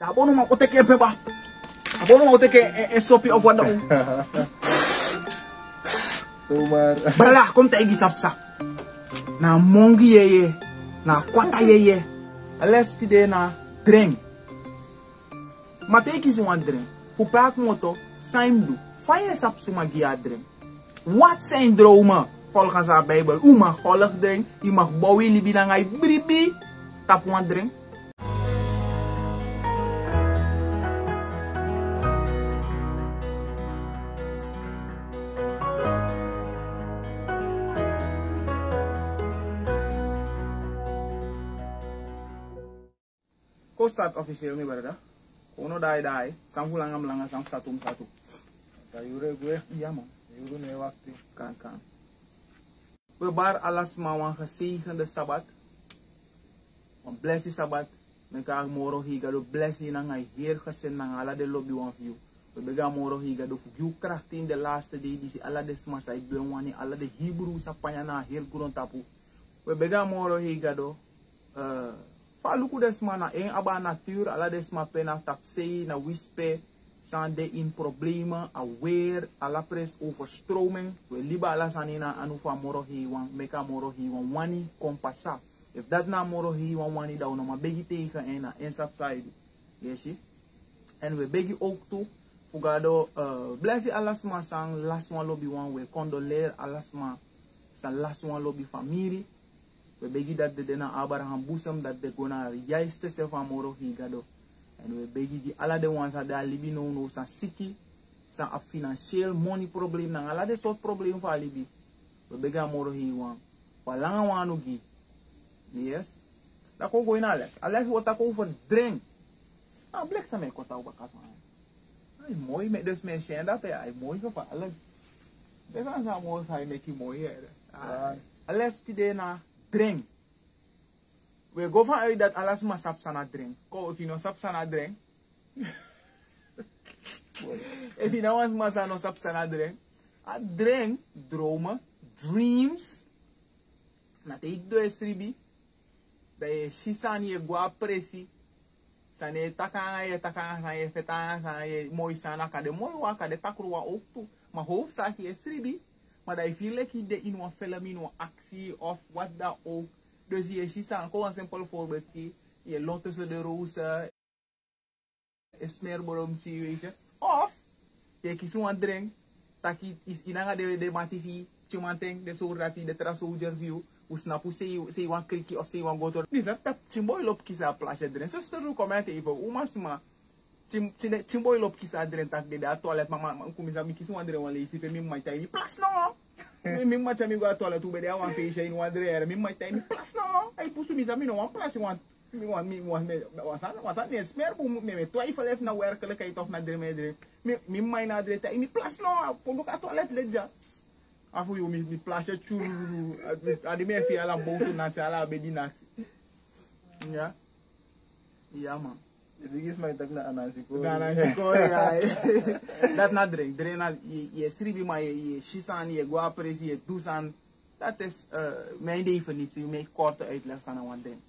Abono ma o teke peba. Abono ma o teke SOP of dong? Umar. Brala kom ta igi sapsa. Na mongi ye. Na kwata ye ye. Nah, ti de na dreng. Mate te igi zwa dreng. Fu prak moto saimdu. Faye sapsu ma gia ya dreng. What zijn dromen? Volgens haar Bijbel. U mag volg dreng. U mag bouwen in de bilangai. Bribi. Tap wan. Ko start official mi brada. Kono dai dai. Sang hulanga melanga sang satu satu. Kayure gue. Iya man. Yuru ne waktu. Kan kan. We bar alas ma wan gezegende sabbat. Wan blessi sabbat. Meka moro higa do blessi na ngai heer gesen na ala de lobby wan view. We bega moro higa do fugiu kracht in de laatste day disi ala de smasa ik ben wani ala de Hebrew sa panya na heer guron tapu. We bega moro higa do. Uh, Faluku desma na en aba natuur, ala desma pena tapsei na wispe, sande in problemen, aware, ala pres overstroming. We liba ala sanina anu fa moro hiwan, meka moro hiwan, wani kompasa. If dat na moro hiwan wani da no ma begi tegen en na en subside. Yes, En we begi ook toe, fugado, uh, blessi alasma sang lasma lobby wan, we condoleer alasma sang lasma lobby family. We begi dat de na Abraham boezem dat de gona juiste se van moro higado. En we begi die alla de ones dat daar libi no no san siki, san ap financieel money probleem na alla de soort probleem van libi. We begi a moro hiwan. Wa langa wanu gi. Yes. Dat ko go in alles. Alles wat over drink. Ah, blik sa me kota uba kasman. Ay mooi met dus men shen dat ay mooi geval. Alles. Dit is aan mooi sai make mooi hè. Ah, alles tide na drink. We go van uit dat alles maar sap sana drink. Ko if you no sap sana drink. if you no wants maar no sap sana drink. A drink, dromen, dreams. Na te ik do esribi. Da ye shisan ye gwa presi. San ye takanga ye takanga san ye fetanga san ye mooi sana kade mooi wa kade takru wa ook toe. Maar hoofdzaak je esribi. Maar je veel lekker de in een film, in een actie of wat dan ook. Dus je ziet aan, gewoon simpel voorbeeld. Je loopt de rozen. Een smeerboromtje, weet je. Of, je kiest een drink. Dat je is in een de, de matifi. Chumanteng, de soort dat je de tra soldier view. Hoe snap hoe ze ze een krikje of ze een gotor. Dus dat dat chimboy loopt kiezen een plasje drink. Zo stel je comment even. Hoe. Chimboy lop ki sa adren tak dede a toalet maman kou mi sa mi ki sou adren wan le isi pe mi mwaj tay mi plas nan. Mi mwaj chan mi gwa toalet ou bede a wan pe ishe in wan adren ere mi mwaj tay mi plas nan. Ay pou sou mi sa mi nou wan plas wan. Mi wan mi wan me wasan wasan mi esmer pou me me toy falef na wer kele kay tof na adren me adren. Mi mi mwaj na adren tay mi plas nan pou luk a toalet le dja. Afou yo mi plashe chou adi me fi ala boutou nati ala abedi nati. Ya. Ya man. Jadi gis mai tak na anasi ko. Na ko ya. Dat na drink. Drink na je je sribi maar je je shisan je guapres je dusan. Dat is uh, mijn definitie, mijn korte uitleg van wat ding.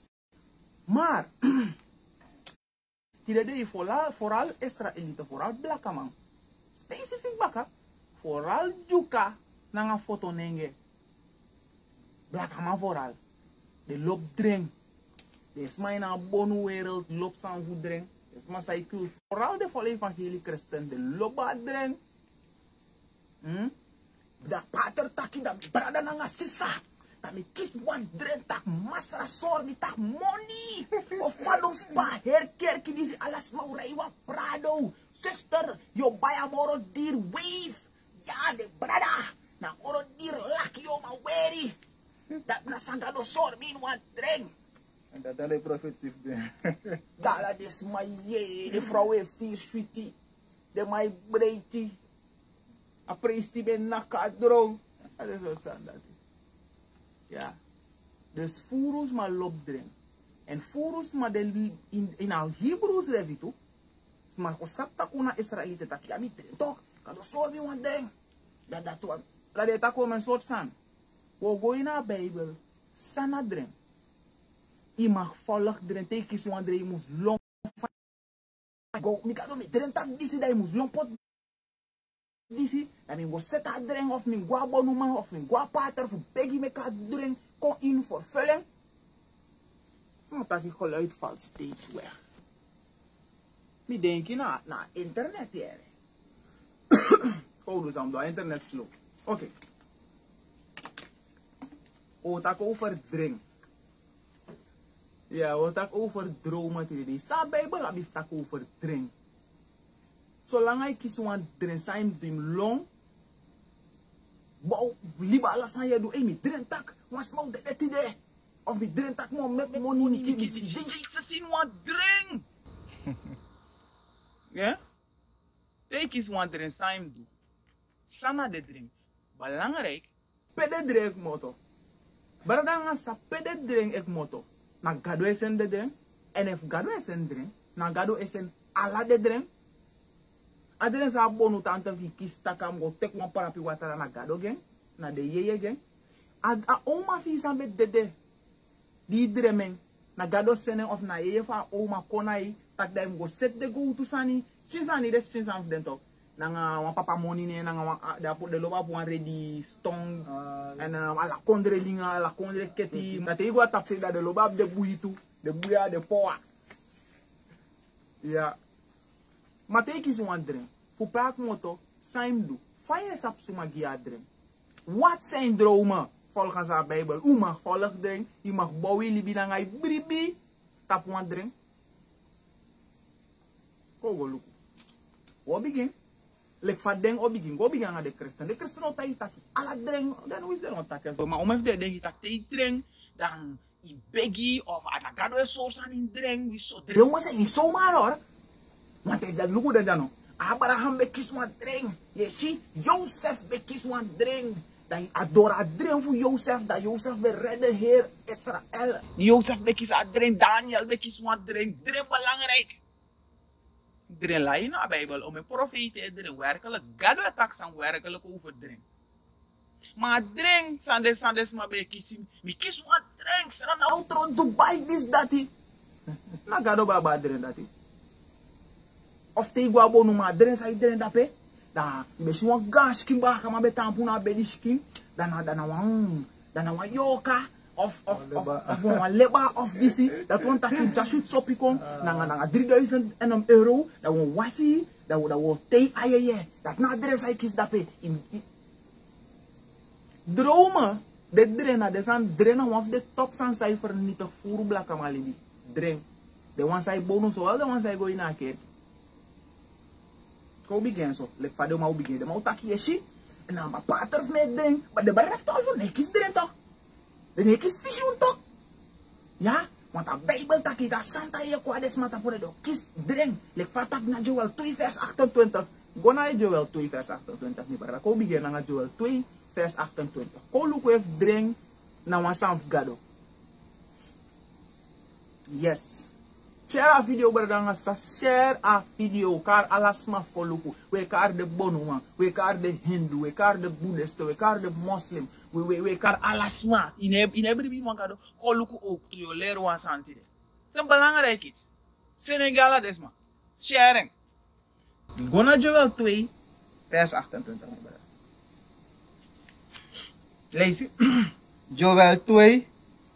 Maar tidak dei vooral vooral Israëlieten, vooral blakke man. Specifiek baka, vooral juka nanga foto nenge. Blakke man vooral. De loop drink. Dus mij na bonu wereld loopt san goed drink. Dus maar zij kult. Vooral de volle evangelie christen. De loba drink. Hmm? Da pater taki da brada nanga sisa. Da mi kies one drink tak masra sor mi tak money. Of fadong spa herker ki disi alas maurai wa prado. Sister, yo baya moro dir wave. Ya de brada. Na moro dir laki yo ma weri. Dat na sangado sor min one Tata le prophet sif den. Dala des maye, de frawe fishwiti, de may breiti, a presti ben nakadrong. Alles zo staan dat. Ja. Dus furus ma lobdren. En furus ma deli, in, in al Hebrews revitu, ma kosapta kuna Israelite taki ya mitren tok, kado sorbi wan deng. Dat dat wan. Dat dat komen soort san. Wo go in a Bijbel, sanadren. Dreng. I mag volg dren. Teki so andre. I moest long Go, mi gado mi drink tak disi da imus long pot disi. Dan mi go set a drink of mi gwa bonuma of mi gwa pater fu begi me ka drink kon in voor vulling. Snap dat ik geluid valt steeds weg. Mi denk je na, na internet hier. oh, dus aan de internet slow. Okay. O, tak over drink. Ja, want ook over dromen te doen. Sa Bijbel heb ik over drink. Zolang ik kies een drink, zijn dim long. Bau, liba alasan ya do, eh, mi tak. Was mau dat dat idee. Of mi drink tak mau met money, mi kies die ding. Ik ze zien wat drink. Ja? Ik kies een drink, zijn doen. Sana de drink. Belangrijk, pede drink moto. Baradanga sa pede drink ek moto. Na gado esen de drink. En if gado esen drink, na gado esen ala de drink. Adren sa bonu tante fi kis takam go tek wan parapi watara na gado gen. Na de yeye gen. Ad a oma fi sambe dede. Di dremen. Na gado sene of na yeye fa oma kona yi. Tak da go set de go utu sani. Chin sani des chin san. Nanga wan papa moni ne nanga wan uh, da po de loba wan ready stong. Uh, en uh, ala kondre linga ala kondre keti. Na te igwa tapse da de loba de buitu de buya de poa ya. Mate kis wan drink. Fu praat moto saim du fire sap suma gia drink. Wat zijn dromen volgens haar bijbel u mag volg u mag bouwen libi bribi. Tap wan drink. Kogo luku. Wo begin lek fa deng o begin. Go begin de christen de christen o tai taki ala dreng dan wis den o taki so ma o mef de de hitak te dreng dan i begi of ata gado e source an in dreng wi so dreng mo se ni so maror ma te da lugu de jano abraham be kis wan dreng ye shi joseph be kis wan dreng dan adora dreng fu joseph da joseph be redde heer israel. Joseph be kis a dreng daniel be kis wan dreng dreng belangrijk Iedereen laat naar de Bijbel om een profeet iedereen werkelijk gado attack zijn werkelijk over drink. Maar drink sandes sandes maar bij kisim. Mi kis wat drink san outro Dubai this dati. Na gado ba drink dati. Of te igwa bonu ma drink sa drink dape. Da be si wan gas kim ba kama be tampu na be diskim. Da na da na wan da na wan yoka. Of, of, of, Leba. of, of, leba of disi, dat want dat je jasut sopikon, nanga nanga 3000 en een euro, dat we wasi, dat we dat we tei ayeye, dat na adres ay kis dape. In, dromen, de drena, de san drena of de top san cijfer niet te voeren blaka malibi. Dren. De wan sai bonus wel, de wan sai go in a kerk. Ko begin so, lek fa de mau begin, de mau taki yeshi, dan ma pater of met dren, maar de bareft al van nekis dren toch. De nekis visioen toch. Ja, want a Bijbel taki da santa ye kwa des mata pore do kis dren. Lek fa tak na Joel 2 vers 28. Go na Joel 2 vers 28 ni bara. Ko begin na Joel 2 vers 28. Ko look wef dren na wan sanf gado. Yes. Share a video brada nga sa share a video kar alas maf ko luku. We kar de bonuman, we kar de hindu, we kar de buddhist, we kar de muslim, we we we kar alasma. In heb in every man kado ko luku ook to yo lero wan santide. Zijn belangrijk iets. Senegala desma. Sharing. Gona Joel 2 vers 28 my brada. Lees? Joel 2,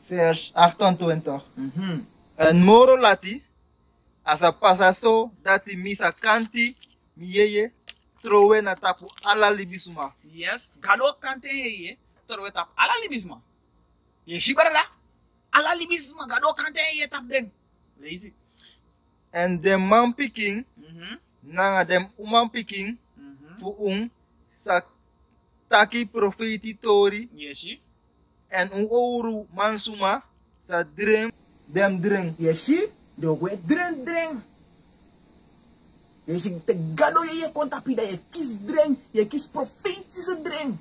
vers 28. Mhm. En moro lati, asa pasa so dati misa kanti miyeye trowe na tapu ala libisuma. Yes, gado kante ye terwe tap ala libisma. Ye shi barada. Ala libisma gado kante ye tap den. Lazy. En dem man piking, Mhm. nanga dem uman piking, Mhm. fu un sa taki profeti tori, Yeshi. en un ouru mansuma, sa drem, dem drem. Yeshi. Do we dren dren. Yeshi te gado ye ye konta pida ye kis dren, ye kis profetische dren.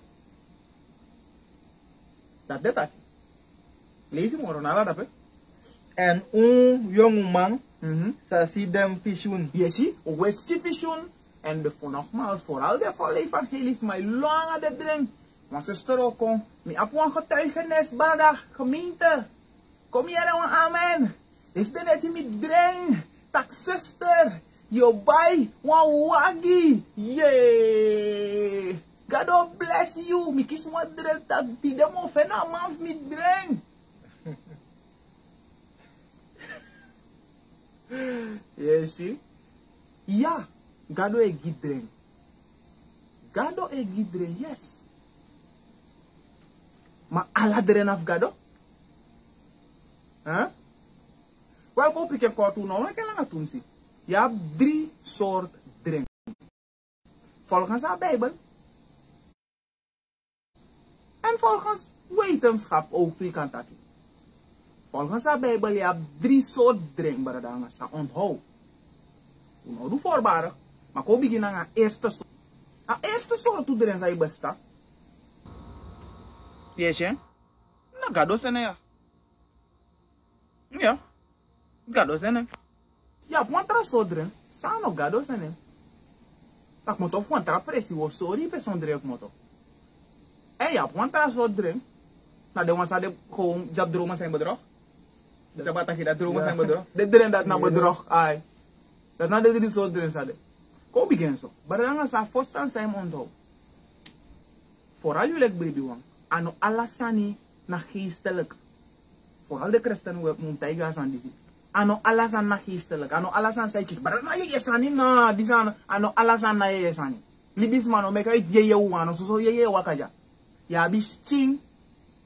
Dat dat dat. Lazy moro nala dat hè. En un young man, Mhm. sa si dem fishun. Yeshi, West Vision en de voor nogmaals vooral de volle evangelis my lange de drink. Mijn zuster ook kon. Mi ap een getuigenis bada gemeente. Kom hier en amen. Is de net mi drink. Tak zuster. Yo buy one wagi. God bless you. Mi kis mo drink tag ti de mo fena man mi drink. yes, see? Yeah. Gado e gidren. Gado e gidren, yes. Ma ala dren af gado? Huh? Wel, ko pike kortu nou, maar kailangan toen si. Je hebt drie soort drink. Volgens de Bijbel. En volgens wetenschap ook wie kan dat doen. Volgens de Bijbel je hebt drie soorten drinkbare dingen. Sa onthoud. Hoe nou doe voorbaren. Maar kom beginnen aan eerste soort. Aan eerste soort toe drinken zij besta. Yes, hè? Nou, gado zijn ja. Ja. Gado zijn Ja, contra soort drinken. Sa no gado zijn hè. Tak moet op contra pressie. Sorry, persoon drinken moet op. Eh ja, contra soort drink. Na de wansa de gewoon jab dromen zijn bedrog. De bata dat dromen zijn bedrog. De drink dat na bedrog. Ai. Dat na de drie drink sade. Ko begin so. Baranga sa fossan sa mondo. Vooral jullie baby wan. Ano alasani na geestelijk. Vooral de christenen we tijgers aan die ano alasan na geestelijk. Ano alasan sa ikis. Bara na ye sani na disan ano alasan na ye sani. Libis mano meka it ye ye wano so Ya bis ching.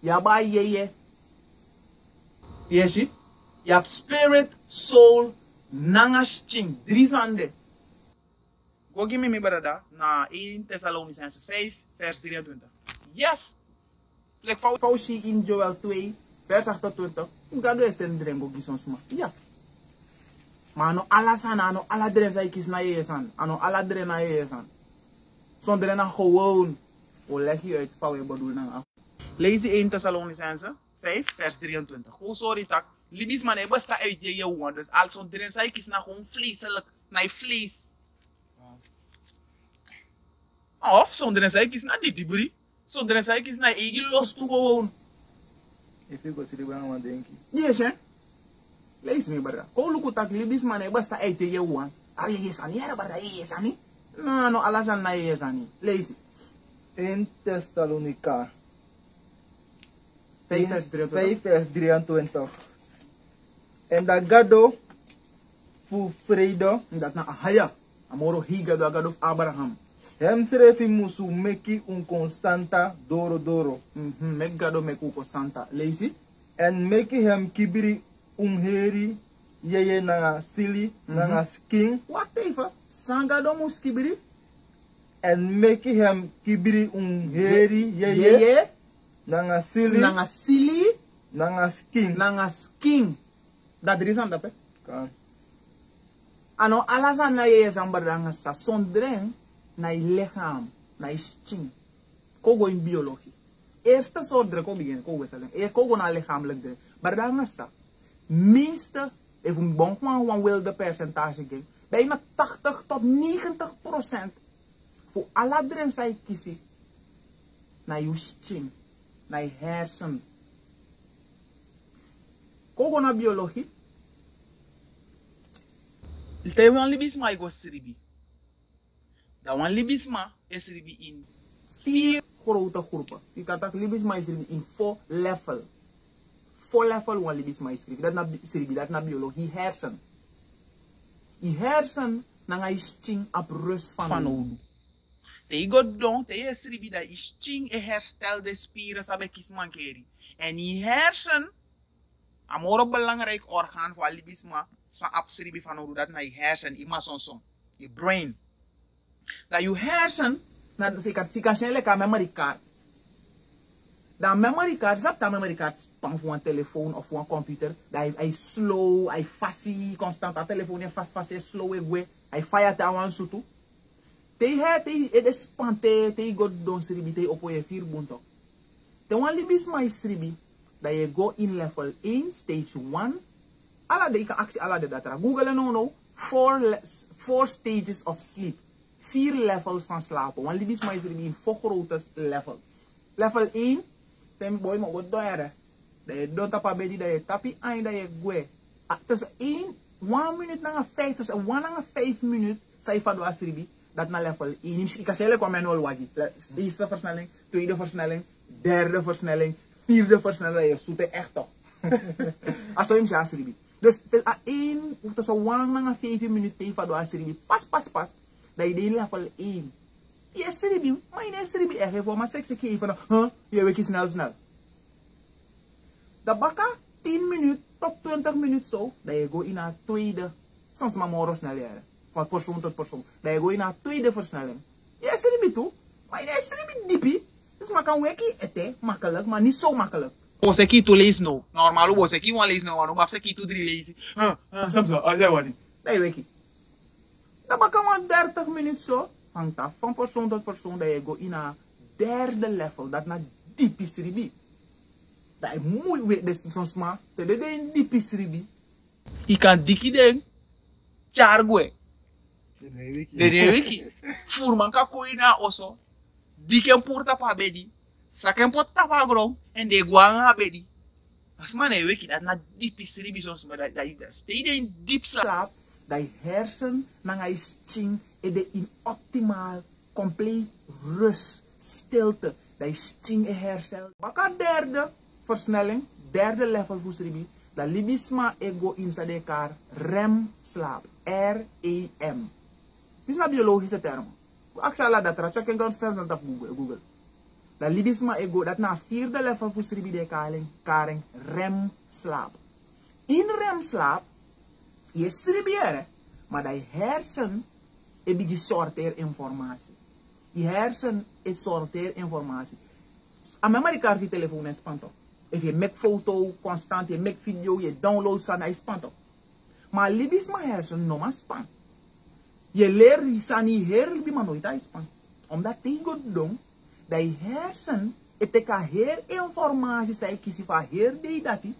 Ya ba ye ye. Yeshi. Ya spirit, soul, nangas ching. Drisande. Go give me mi brada na 1 Thessalonicense 5 vers 23. Yes. Like Fauci in Joel 2 vers 28. Gado e sen dren go gison suma. Ja. Maar ano alasan, ano ala dren sa ikis na ye san. Ano ala dren na ye san. Son dren na gewoon. leg hieruit vallen bedoel dan af. Lees 1 Thessalonicense 5 vers 23. Hoe sorry tak. Libis man hebben sta uit je jongen. Dus als onderin zij kies naar gewoon vleeselijk. Naar vlees. Ah. Of zonder zij kies naar die dibri. Zonder zij kies naar eigen los toe gewoon. Ik vind dat ze die aan het denken. Yes, hè? Lees me, barra. Kom, look, tak, libis man hebben sta uit je jongen. Al je is aan je, barra, je is. No, no, alles aan je is aan je. en Tesalonica. En da gado fu fredo. Dat na ahaya. Amoro higa do agado Abraham. Hem srefi musu meki un constanta doro doro. Mm -hmm. Mek gado meku constanta. Leisi? En meki hem kibiri un heri yeye na sili mm -hmm. na skin. Wat even? Sangado mus kibiri? and Mekihem kibiri ungheri yeye, yeye nangasili nangasili nangasking nangasking dadrisa ndape kan ano alasa na yeye zambara ngasa sondren na ileham na ischin. kogo in biologi. Eerste soort druk om ko kogo selen e kogo na lichamelijk druk maar dan ngasa minste even bon van een wilde percentage game bijna 80 tot 90 procent voor alle dren zij kiezen na je sting, na je hersen. Kogo na biologie. Te wan libisma ego siribi. Dat wan libisma is siribi in vier grote groepen. Je kan tak libisma is siribi in four level. Four level wan libisma is siribi. Dat na siribi, dat na biologie hersen. I hersen na nga isting ap rust van. Te i go don, te i siribi da isting e herstel de spieren sabe. En i hersen Amoro belangrijk orgaan voor libisma sa absribi van hoe dat naar je hersen, ima son son, je brain. Dat je hersen, na se ka tika shen ka memory card. Dat memory card, zap dat memory card span voor een telefoon of voor een computer. Dat hij, slow, hij fassi, constant, dat telefoon je fast fast, slow egwe, hij fire ta wan sutu. Te he, te e de span te, te go don sribi, te opo je vier bunto. Te wan libisma is sribi, dat je go in level 1, stage 1. Alla de, ik kan actie alla de data. Google no no. Four, four stages of sleep. Vier levels van slapen. Want libis is er in four grote level. Level 1. Tem boy mo go doyere. Dat je don tapa bedi dat je tapi aan dat je gwe. Ah, Tussen 1 1 minuut na 5 dus 1 na 5 minuut sa ifa do asribi dat na level 1 ik kan kwa men wal wagi eerste versnelling tweede versnelling derde versnelling vierde versnelling. Je zoete echt op. Aso im asribi dus tel a 1 to sa 1 na 5 minuut te ifa do asribi pas pas pas. Da ide level 1 je asribi maar je asribi er voor maar sexy ke ifa huh? Je weki snel snel. Da baka 10 minuut tot 20 minuut zo, dat je gaat in een tweede, soms maar morgen sneller, van persoon tot persoon, dat je gaat in een tweede versnelling. Je is er niet toe, maar je is er niet diepie. Dus maar kan werken, het makkelijk, maar niet zo makkelijk. Você aqui tu lees no. Normal, você aqui uma lees no, mas você aqui tu drie lees. Ah, ah, sabe só, já wani. Daí weki. Dan baka uma 30 minuut zo, hangt af van persoon tot persoon, je gaat in een derde level, dat na diepie sribi. Dat is moeilijk weet des soms maar. Te de den di pisribi. I kan diki den. Chargwe. De de wiki. Furman ka koi na oso. Diken porta pa bedi. Saken porta pa grom. En de guanga bedi. As man e wiki dat na di pisribi soms maar dat dat stay in diep slaap. Dat je hersen na ga ching e de in optimaal compleet rust, stilte. Dat je ching e hersen. Baka derde versnelling, derde level fusribi, da libisma ego insta de kar rem slaap. R-E-M. Is biologische term. Ik zal dat er checken kan stellen op Google. Da libisma ego, dat na vierde level fusribi de karing, karing rem slaap. In rem slaap, je sribiere, maar dat hersen e bigi sorteer informatie. Je hersen e sorteer informatie. A memory card die telefoon is spanto. If je make foto constant, je make video, je download sa na span toch. Maar libis ma hersen no ma span. Je leert sa ni her libi ma nooit span. Omdat die goed doen, dat je hersen het ka her informatie sai kisi fa her de dati.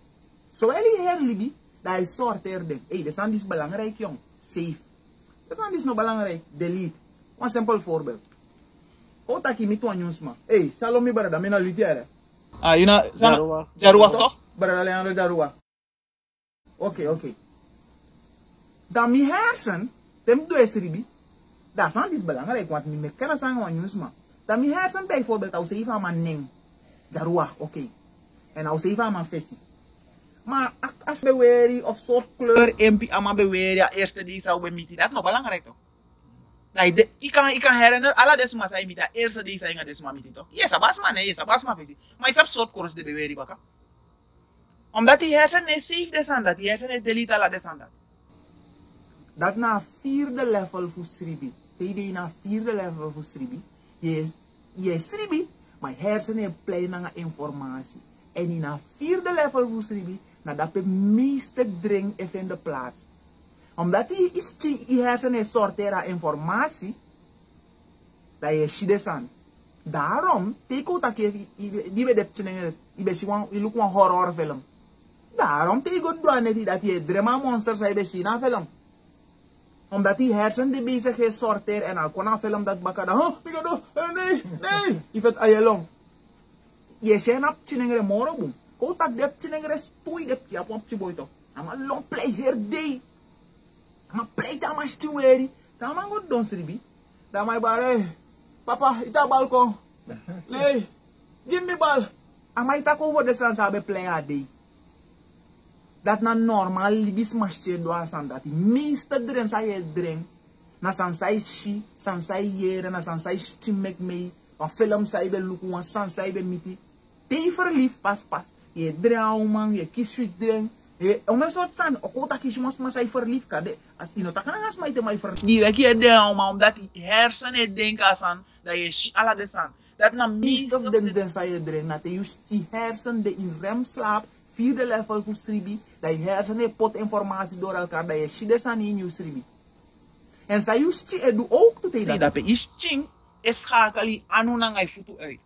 So eli her libi, dat je sorteer de. Hey, dat is belangrijk jong. Safe. Dat is no belangrijk. Delete. Een simpel voorbeeld. Otaki mi tuan ma. Hey, shalom mi barada, mina litiere. Ah, yuna sana Jarua. Jarua toh? Brada Leandro Jarua. Oké, oké. Dan mi hersen, tem do esri bi da san dis bala ngare kwat mi me kala san wa nyusma da mi her san pay e for bel o seifa ma nen jarua okay en au seifa ma fesi ma as beweri of soort kleur MP ama beweri a eerste die zou bemieten dat nog belangrijk e toch Like de, ik, kan, ik kan ala alle desma zei met de e eerste die zei desma met toch? Yes, abasma nee, yes, abasma visie. Maar is dat soort koers de bewering bakken? Omdat die hersen safe desandat, die hersen is delete alla desandat. Dat. Dat na vierde level voor sribi, tede na vierde level voor sribi, je, je sribi, maar hersenen play na informatie. En in na vierde level voor sribi, na dat de meeste dring even in de plaats omdat die is die hersenen sorteren informatie, dat je shidesan. Daarom, teko tak je, die we dep chenenge, die be shiwan, die look een horrorfilm. Daarom teko doa net dat je drama monsters be shina film. Omdat die hersenen bezig is sorteer en al kon film dat bakken dan. Oh, pikado, nee, nee. If het ayelong. Je zijn op chinengere moro boom. Kota dep chinengere spui dep kia pomp chiboito. Ama long play her day. Ama play tamas chiweri. Tama ngot don sribi. Damai bare. Papa, ita balkon. Nee. Give me bal. Ama ita kovo de sansa be play a day. Dat na normal libis masche do asan dat. Meeste dren sa ye dren. Na san sai shi, san sai yere, na san sai shi mek me. Wa film sa ibe luku, wan san sa ibe miti. Te verlief pas pas. Je dren man, je kisu dren. E, o meu soort san, o kota kies mas masai verliefd kade. As ino tak nang as mai te mai verliefd. Direct je de oma, omdat die hersenen denken san, dat je shi ala de san. Dat na meest of den den sa je dren, na just die hersen de in rem slaap, vierde level voor sribi, daí reações pot informasi do oral cara kan, shi desa desani news ribi en sa yusti eh, edu ok to te da pe istin eskakali anu na ngai futu ei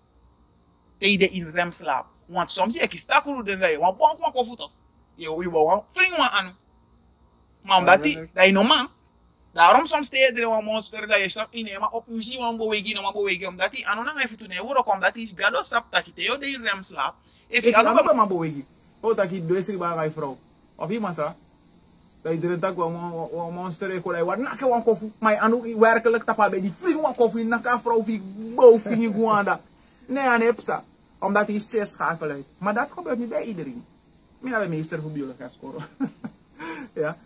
te ide in rem slap want soms ek eh, sta kuru den daí want bon kwa futu. Ye wi bo fling wa anu. Mam dati anu. daí no man Daarom soms tegen er een monster dat je stapt in, maar op muziek een beweging, een beweging, omdat hij aan een even toen hij hoort, omdat hij gado sapt dat yo de rem slaap. anu ba ma bo wegi? Oh, taki dua doet zich bij mijn. Of iemand sa. Dat iedereen tak wel een monster ik wil wat nakke wan koffie. Maar anu werkelijk tapa bij die vriend wan koffie nakka vrouw wie boven je guanda. Nee aan hepsa. Omdat hij chest schakel uit. Maar dat gebeurt niet bij iedereen. Ik ben meester voor biologie scoren. ja.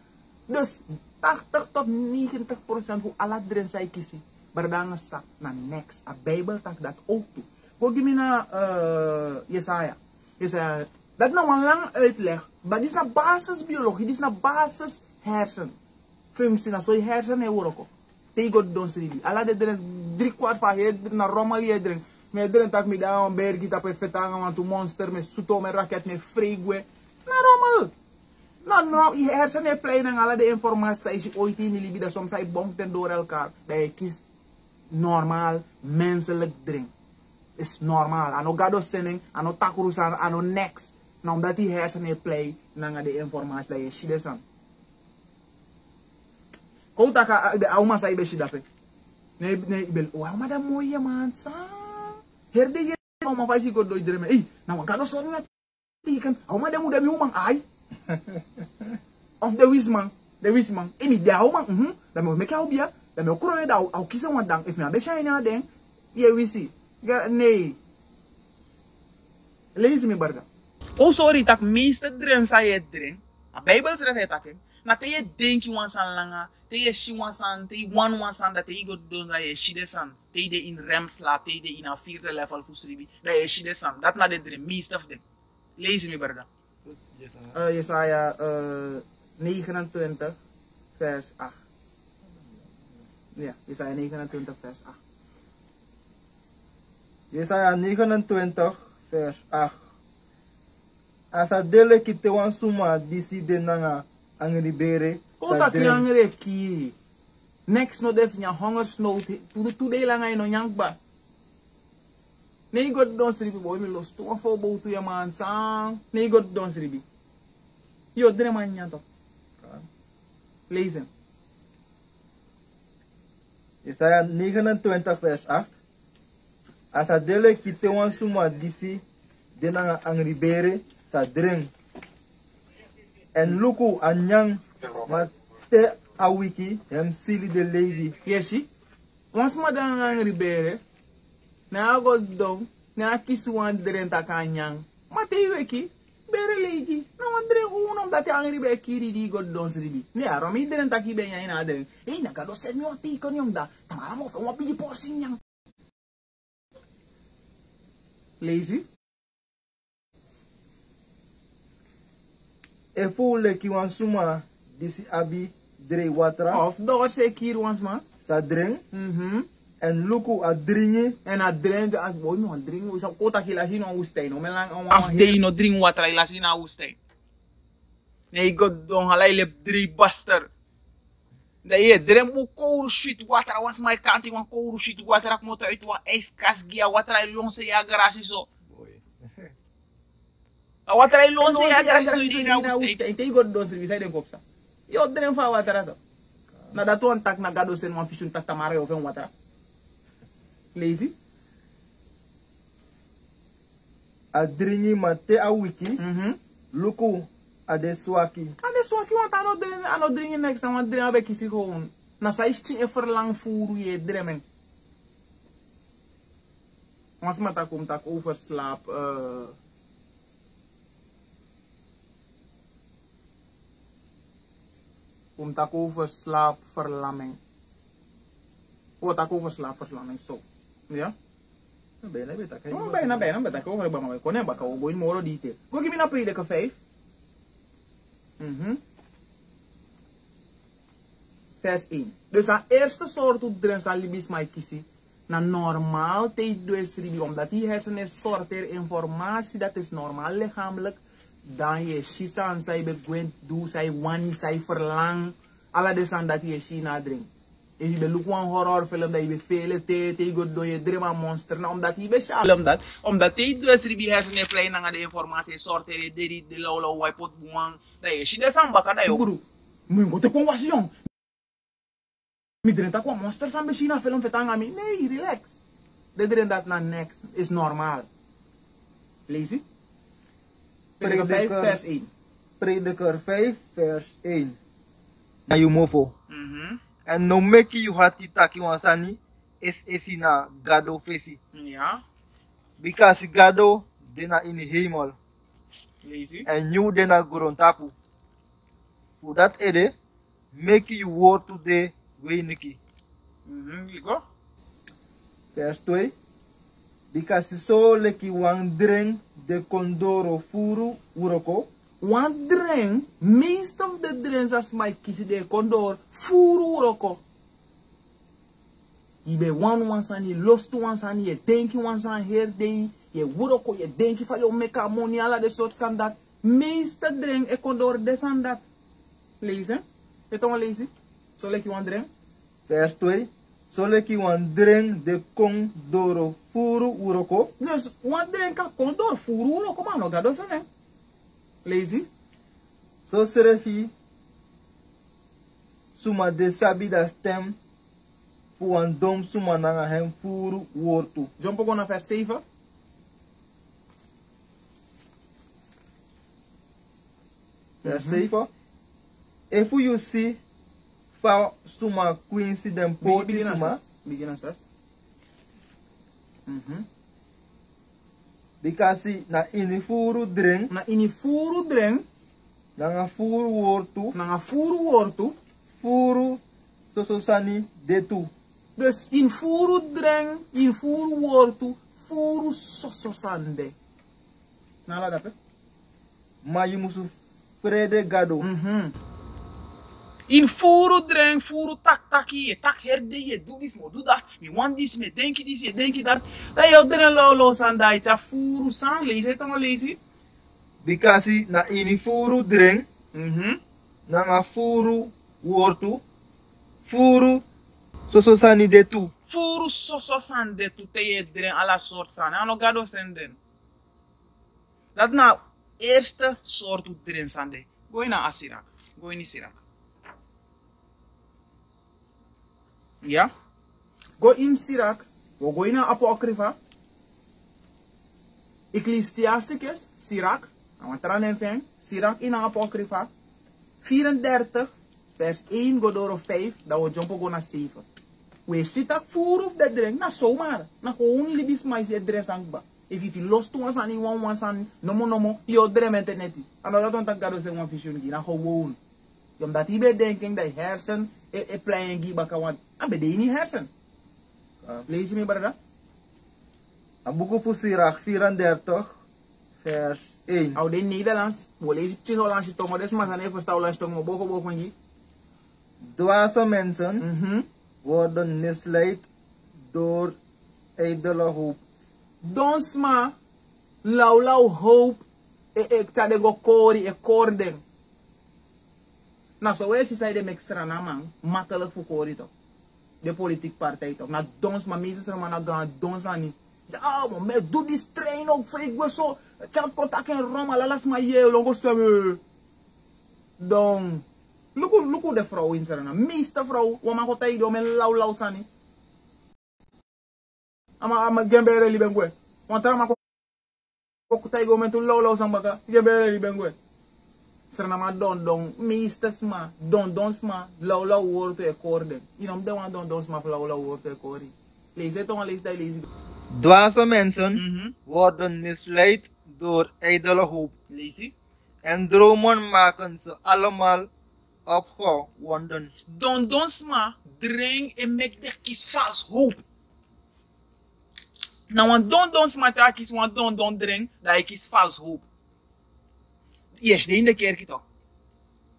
Dus 80 tot 90 procent hoe alle dren zij kiezen. Dan sa na next. A Bijbel tak dat ook toe. Go give me na uh, Jesaja. Jesaja. Dat nou een lang uitleg. Maar dit is naar basisbiologie. Dit is naar basis hersen. Functie so je hersen he woroko. Tego don sribi. Ala de drie kwart van je na rommel je dren. Me dren tak mi da een bergi ta pe fetanga want tu monster me suto me raket me freegwe. Na rommel. Nou, nou, je hersenen pleinen alle de informatie is je ooit in die libido. Soms hij bonkt door elkaar. Dat je kiest normaal menselijk drinken. Is normaal. Ano gado sending, ano takurusan, ano next. Nou, omdat die hersenen play, dan de informatie dat je shide san. Kau tak de auma sa ibe shida pe. Ne ne ibel, wah ma da moye man sa. Herde ye auma fa si ko do idreme. Eh, na wa gado sonu na tikan. Auma da mu da mi umang ai. of the wisman, the wisman. Emi de auma, mhm. Da me make obia. Da me okuro da au kisa wan dang. If me abe shine na den, ye wisi. Ga nee. Lees me barga. O sorry tak meeste dren sa ye dren. A Bible sê dat tak. Na te ye denk wan san langa, te ye shi wan te wan wan san te ye go don da ye shi. Te de in rem slaap, te de in a vierde level fusribi. Da ye shi de. Dat na de dren meeste of them. Lees me barga. Uh, Jesaja uh, 29 vers 8. Ja, Jesaja 29 vers 8. Jesaja 29 vers 8. Asa dele ki te wan suma disi de nanga ang ribere. Kota ki ang ki. Next no def nya hongersnood. Tu tu de lang ay no nyang ba. Nee god don sribi boy mi los tu afo bo tu ya man sang. Nee god don sribi. Yo dre man nya to. Lezen. Jesaja 29 vers 8. Asa dele ki te wan suma disi de nanga ang ribere sadreng en luku anyang mate awiki te wiki sili de leydi yesi once ma dan ribere. Na a go don na a an dren taka a mate weki bere leydi na wan dren unom dati ang ribe kiri di god don sribi ne a romi dren taki be nyaŋ ina dren e na ka do se mi o ti kon da tamara mo fe wan bigi porsi lazy? E fu le ki wan suma disi abi dre watra Of do se kir once man. sa drink. Mhm. En luku a dringi En a drink, a boy no drink, isa kota ki lasi no ustay no melang on Af day no drink water ay lasi na ustay. Nee god don halay le drie buster. Da ye drink bu kouru shit water was my kanti wan kouru shit water ak moto uit wa es kas gia water ay lonse ya garasi so. a watara i lonse ya gara hizoide ina usta ite i god dos rivi sai den kopsa yo dren fa watara to. Na da ton tak na gado sen wan fishun tak tamara yo ven watara lazy? A dringi mate a wiki mm luku a de swaki a de swaki want ano dren ano dringi next na wan dren abe kisi hon na sa istin e verlang furu ye dremen Ons moet ek kom tak oorslaap uh eh, Kom tak overslaap verlamming. O tak overslaap verlamming so. Ja? Beta kay. Oh, bem, bem, bem, ko ba mo ko ne ba ka go in moro detail. Go give me predica 5. Mhm. Vers 1. Dus aan eerste soort hoe dren zal libis mij kiezen. Na normaal tijd dus ribi omdat die hersenen sorteer informatie dat is normaal lichamelijk. Dan je shisa en zij begint doen, zij wani, zij verlang. Alla de san dat je shina drink. En je bent ook een horrorfilm dat je vele tijd, je gaat door je dream aan monster. Nou, omdat je bent schaam. Omdat, omdat je dus ribi hersenen play na de informatie sorteer je deri de lolo wipe buang. Dat je shida san baka da yo. Guru, moet je moeten komen jong. Tak wa monster sambe China film fetanga mi. Nee, relax. De dren dat na next is normaal. Lazy? Prediker 5 Prediker- vers 1. Prediker 5 vers 1. na you mofo. Mhm. En no make you hati taki wansani is esi na gado fesi. Ja. Because gado dena in hemel. Lazy. En you dena gorontapu. Voor dat ede, make you woord to de weiniki. Mhm. Ligo. Vers 2. Because so leki wan drink de condoro furu uroko. One drink, meest of the drinks as my kisi de condor, furu uroko. Je be one one san, je lost one san, je denki one san here day, je uroko, je denki van je make money, ala de soort san dat. Meeste drink e condor des en dat. Lezen? Het allemaal lezen? Zo lekker one drink? Vers 2. sole que o dreng de kondoro furu uroko. Dus wan dreng ka kon doro furu uroko mano gado sene. Lazy. So serefi suma de sabi da stem fu wandom suma nanga hem furu wortu. John Pogo na vers 7. Vers 7. Mm fui If you see fa suma coincidem poti suma bikin asas mm -hmm. dikasih na ini furu dreng. Na ini furu dreng. Nanga furu wortu. Nanga furu wortu. Furu sososani detu. Dus in furu dreng in furu wortu furu sososande. Nala dapat mayu musu frede gado. Mm -hmm. In furu drink, furu tak taki, je tak herde, je doe dis, mo doe dat. Je want dis, me denk je dis, je denk je dat. Dat je lo lo sandai, cha furu sang, lees het? Because na ini furu drink Mhm. nanga furu wortu furu soso sani de tu. Furu soso sande tu te je drink alla soort sande. Ano gado senden. Dat nou eerste soort drink sande. Gooi naar Asirak. Gooi naar Sirak. Ja? Go in Sirak. Gooi naar Apocrypha. Ecclesiasticus, Sirak. Nou, wat er aan Sirak in Apocrypha. 34, vers 1, go door 5. Dan we jumpen go naar 7. We shit ak voer of dat drink. Na zomaar. Na gewoon libis mais je dress angba. If you lost one san, one one san, nomo nomo, yo drem met neti. En dat dan tak gado se one vision gi. Na gewoon. Omdat die bij denken dat hersen e, e plein gi baka want. En bij die niet hersen. Lees je me brada? Een boek voor Sirach 34 vers 1. Au de Nederlands. We lezen het Hollands je tongo. Des maar even verstaan Hollands tongo. Bogo bogo van gi. Dwaze mensen Mhm. worden misleid door ijdele hoop. Dons ma lau lau hoop e e tade go kori e korden. Nou, zo is je zei de extra na man, makkelijk voor kori toch. De politiek partij toch. Na dons ma mensen zijn maar na gaan dons aan niet. Ja, man, me doe die strain ook ik wil zo. Chat contact en Roma, lalas ma je longo stemmen. Don. Look look hoe de vrouw in zijn. Meeste vrouw, wat man gaat doen met lau lau sani. ama ama gembere li bengwe wantara ma ko ko tay go men tu law law sambaka gembere li serna ma don don. Mister sma don don sma to e korde inom de wan don don sma law law wor to e lees ton lees dai lees Dwaze mensen mhm. worden misleid door ijdele hoop. lees En dromen maken ze allemaal opgewonden. don. Don sma drink en make de kies vals hoop. Na wan don don sma ta kies wan don don drink da ik kies vals hoop Yes, de in de kerk toch.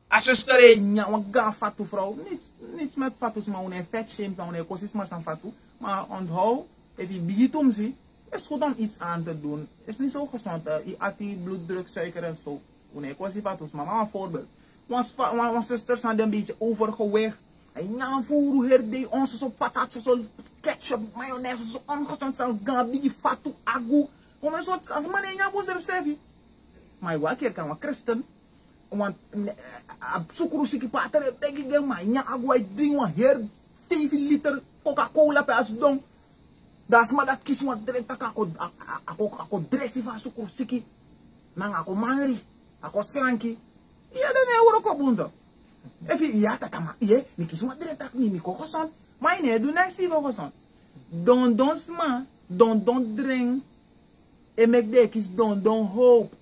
Als je stare nya wan ga fatu vrouw, niets niets met fatus maar een vet shame dan een kosis maar san fatu, maar onthoud, if je begint om zie, is goed om iets aan te doen. Is niet zo gezond, je ati bloeddruk, suiker en zo. Een kosis fatus, maar maar een voorbeeld. Ons zusters zijn een beetje overgewicht. En na voeren herde onze zo patat zo ketchup, mayonaise zo ongezond gaan bigi fatu agu. Kom eens wat als man in jouw boezem servi. Maar wa keer kan wa christen. Want ab sukuru siki patere begi gen ma nya agu ai drink wa her 5 liter Coca-Cola pe as don. Das ma dat kis wa direct tak ako ako ako dressi va sukuru siki. Nang ako mangri, ako slanki. Iya dan e wuro ko bunto. E fi, ya tatama, ye, mi kis wan dren tak mi, mi koko son. Ma ine, do next fi koko son. Don don sma, don don dren, e mek de kis don don hope.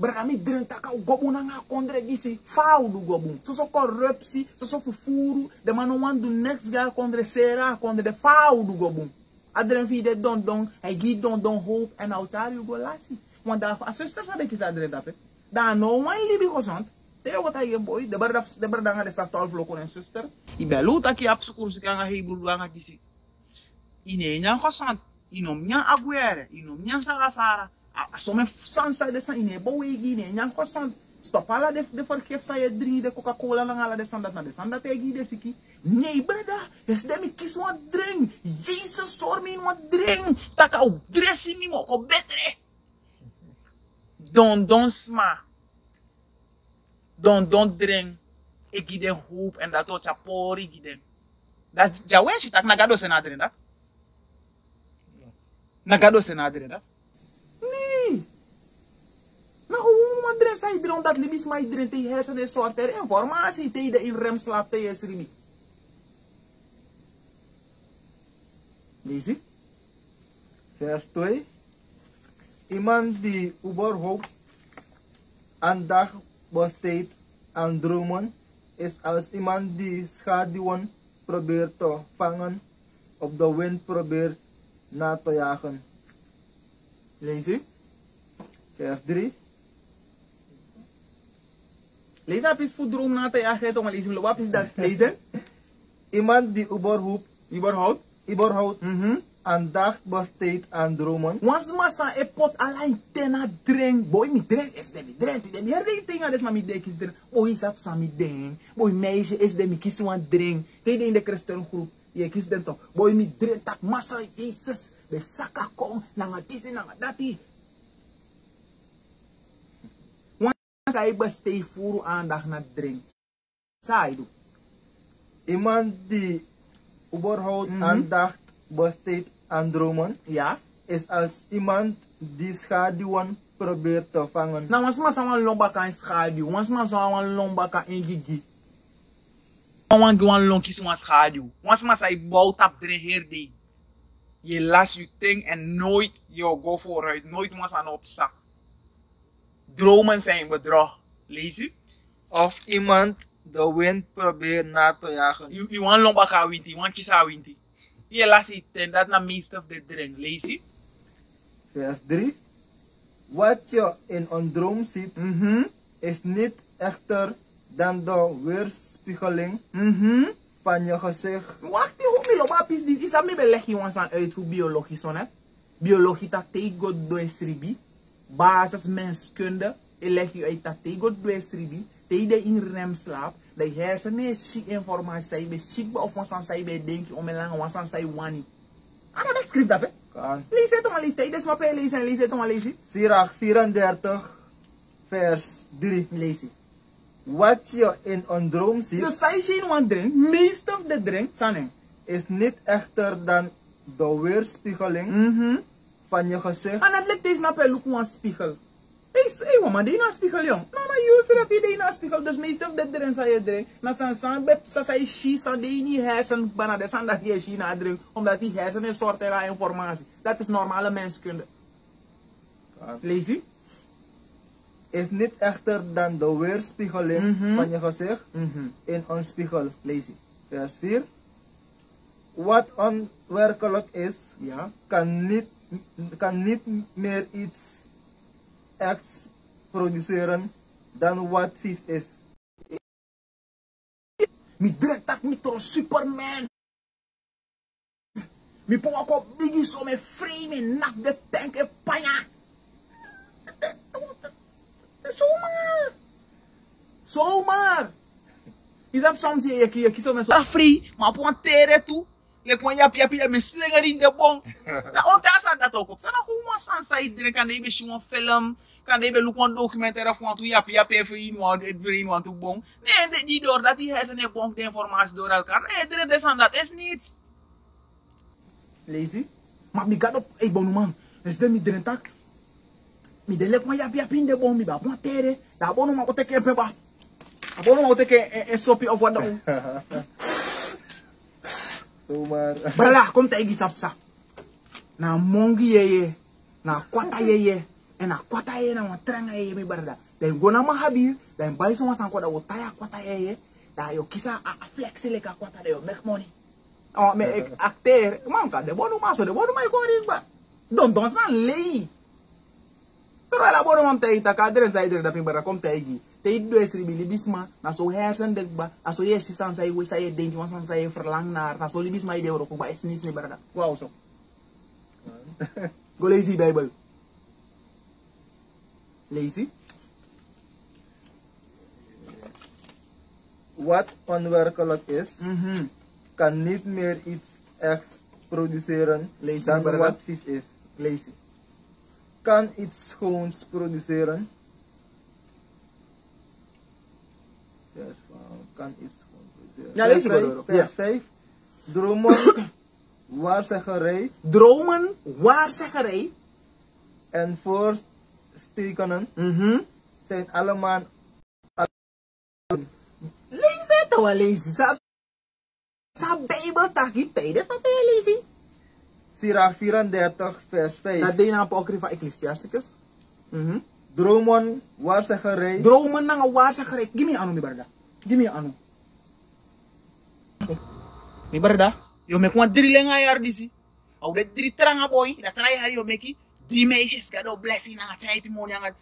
Berami drang taka o gobu na nga kondre gisi. Fau du gobu. So so corrupsi, so so fufuru. De mano wandu next guy kondre sera kondre de fau du gobu. Adren fi de don don. E gi don don hope en autari ugo go lasi. Wan fa. Ah, suster sabe kisa adren dape. Da no wan libi kosant. Teo ko ye boy. De berda de berda nga de sa tol loko en suster. Ibelu taki apsukur si ka nga gisi. Ine nya kosant. Inom nya aguere. Inom nya sara sara. Some sansa de san ine bo wegi ine nyan kosant. Stop ala de de for kef sa ye drink de Coca-Cola lang ala de sandat na de sandat e gi de siki. Es de mi kis wan drink. Jesus sor mi drink. Taka u dresi mi mo ko betre. Don don sma. Don don drink. E gi den hoop en dat tot chapori gi den. Dat jawe shi tak na drink dat. Nagado se na dat. Nee. Na hoe man drink sa idron dat libis ma idron te hersen de sorter informatie te de in rem slaap te esrimi. Lees. Vers 2. Iemand die überhaupt aandacht besteedt aan dromen, is als iemand die schaduwen probeert te vangen, op de wind probeert na te jagen. Lees it. Vers 3. Lees up is voor droom na te jagen, maar lees Wat is dat? Lezen? Iemand die überhaupt, Überhaupt? überhaupt Mhm. aandacht besteedt aan dromen, Once massa e pot alain tena drink, boy mi drink is de mi drink, de mi. Herde ting des ma mi dek is drink, boy sap sa mi den, boy meisje is de mi kis wan drink, te de in de christen groep, je kis den toch, boy mi drink tak massa Jesus, de saka kom, nanga tisi nanga dati. Once ay bestee furu aandacht na drink, sa ay do. iemand die überhaupt Mhm. aandacht besteedt aan dromen, Ja? is als iemand die schaduwen probeert te vangen. Na once massa wan lomba kan schaduw, once massa wan lomba kan ingigi. Wan wan long kis wan schaduw. Once massa i bouwt op herde. Je las je ting en nooit je go vooruit. Nooit was aan opzak. Dromen zijn bedrog. Lees je? Of iemand de wind probeert na te jagen. You, you want lomba ka winti, want kisa winti. Je las je ten dat na meest of the drink. Lees je? Vers 3. Wat je in een droom ziet, Mhm. is niet echter dan de weerspiegeling Mhm. van je gezicht. Wacht, hoe mi loba pis dit? Mi belek je wan san uit hoe biologie son hè? Biologie tak te god do esribi. Basis menskunde. E leg je uit tak te de in remslaap. De hersenen shik informatie sai be shik ba of wan san sai be denki om elang wan san sai wani. Ano dat schrift dat hè? Kan. Lees het maar lees. Te des maar pe lees en lees het maar lees. Sirach 34, vers 3. Lees. Wat je in een droom ziet, Dus sai shin wan drink. Meest of the drink. Sanen. is niet echter dan de weerspiegeling Mhm. Van je gezicht. En het lijkt deze naar look een spiegel. Hé, hey, mama, die na spiegel, jong. Nou, maar je zegt dat je die na spiegel. Dus meestal dat erin zou je drinken. Maar san san bep sa sa shi sa die niet hersen bana de san dat je shi na. Omdat die hersen een soort era informatie. Dat is normale menskunde. Lees je? Is niet echter dan de weerspiegeling Mhm. van je gezicht Mhm. in een spiegel. Lees je? Vers 4. Wat onwerkelijk is, Ja. kan niet, kan niet meer iets echt produceren dan wat vies is. Mi drink tak mi superman. Mi po ako bigi so me free me nak de tank e panya. Zomaar. Zomaar. Is dat soms je je je kies me so free, maar po tere tu. Je kon ya pia pia me slinger in de bon. Na on ta sa dat ook op. Sana hoe sa drink kan shi een film. Kan de be look een documentaire van tu ya pia pia voor iemand voor iemand tu bon. Nee, de- die door dat die hersenen bon de informatie door elkaar. Nee, dat is niets. Lazy. Maar mi gaat op, man. Es de mi dren tak. Mi de lek ma yapi yapi in de bon, mi ba pon tere. Da bonu ma uteke pe ba. Da bonu ma uteke e sopi of wat dan. Zomaar. Brada, kom te igi sapsa. Na mongi yeye, na kwata yeye, en na kwata yeye na matranga yeye mi brada. Dan gona ma habi, dan bai so masan kwata utaya kwata yeye. Da yo kisa a, a flexile ka kwata de yo make money. Oh, me ek acteur, man ka de bonu ma so de bonu ma ko ba. Don don san lei. Pero ela bonu mam te ita ka dre sa idre da pin brada kom igi. Te iddo esri bi libisma, na so hersen dek ba, na so yeshi san sa iwe sa ye denki wan san verlang naar, na so libisma ide euro ba esnis ni brada. Wow so. Go lazy Bible. Lazy? Wat onwerkelijk is, kan niet meer iets echt produceren Lees dan wat vis is. Lazy. Kan iets schoons produceren. Vers vijf, Kan iets produceren. Ja, lees Vers maar vijf, door. Vers Ja. 5. Dromen, waarzeggerij Dromen, waarzeggerij. en voorstekenen Mhm. zijn allemaal Lazy to wa lazy. Sa Bible taki tijdens dat je lazy. Sirach 34 vers 5. Dat deed na apocrypha Ecclesiasticus. Mhm. Dromen, Dromon na Dromon war sa kare. Gimme ano mi barda. Gimme ano. Mi barda. Yo me kwa diri lenga yar disi. Au de diri teranga ah, boy. la try hari yo meki. Diri ishes kado blessing nanga type mo nanga.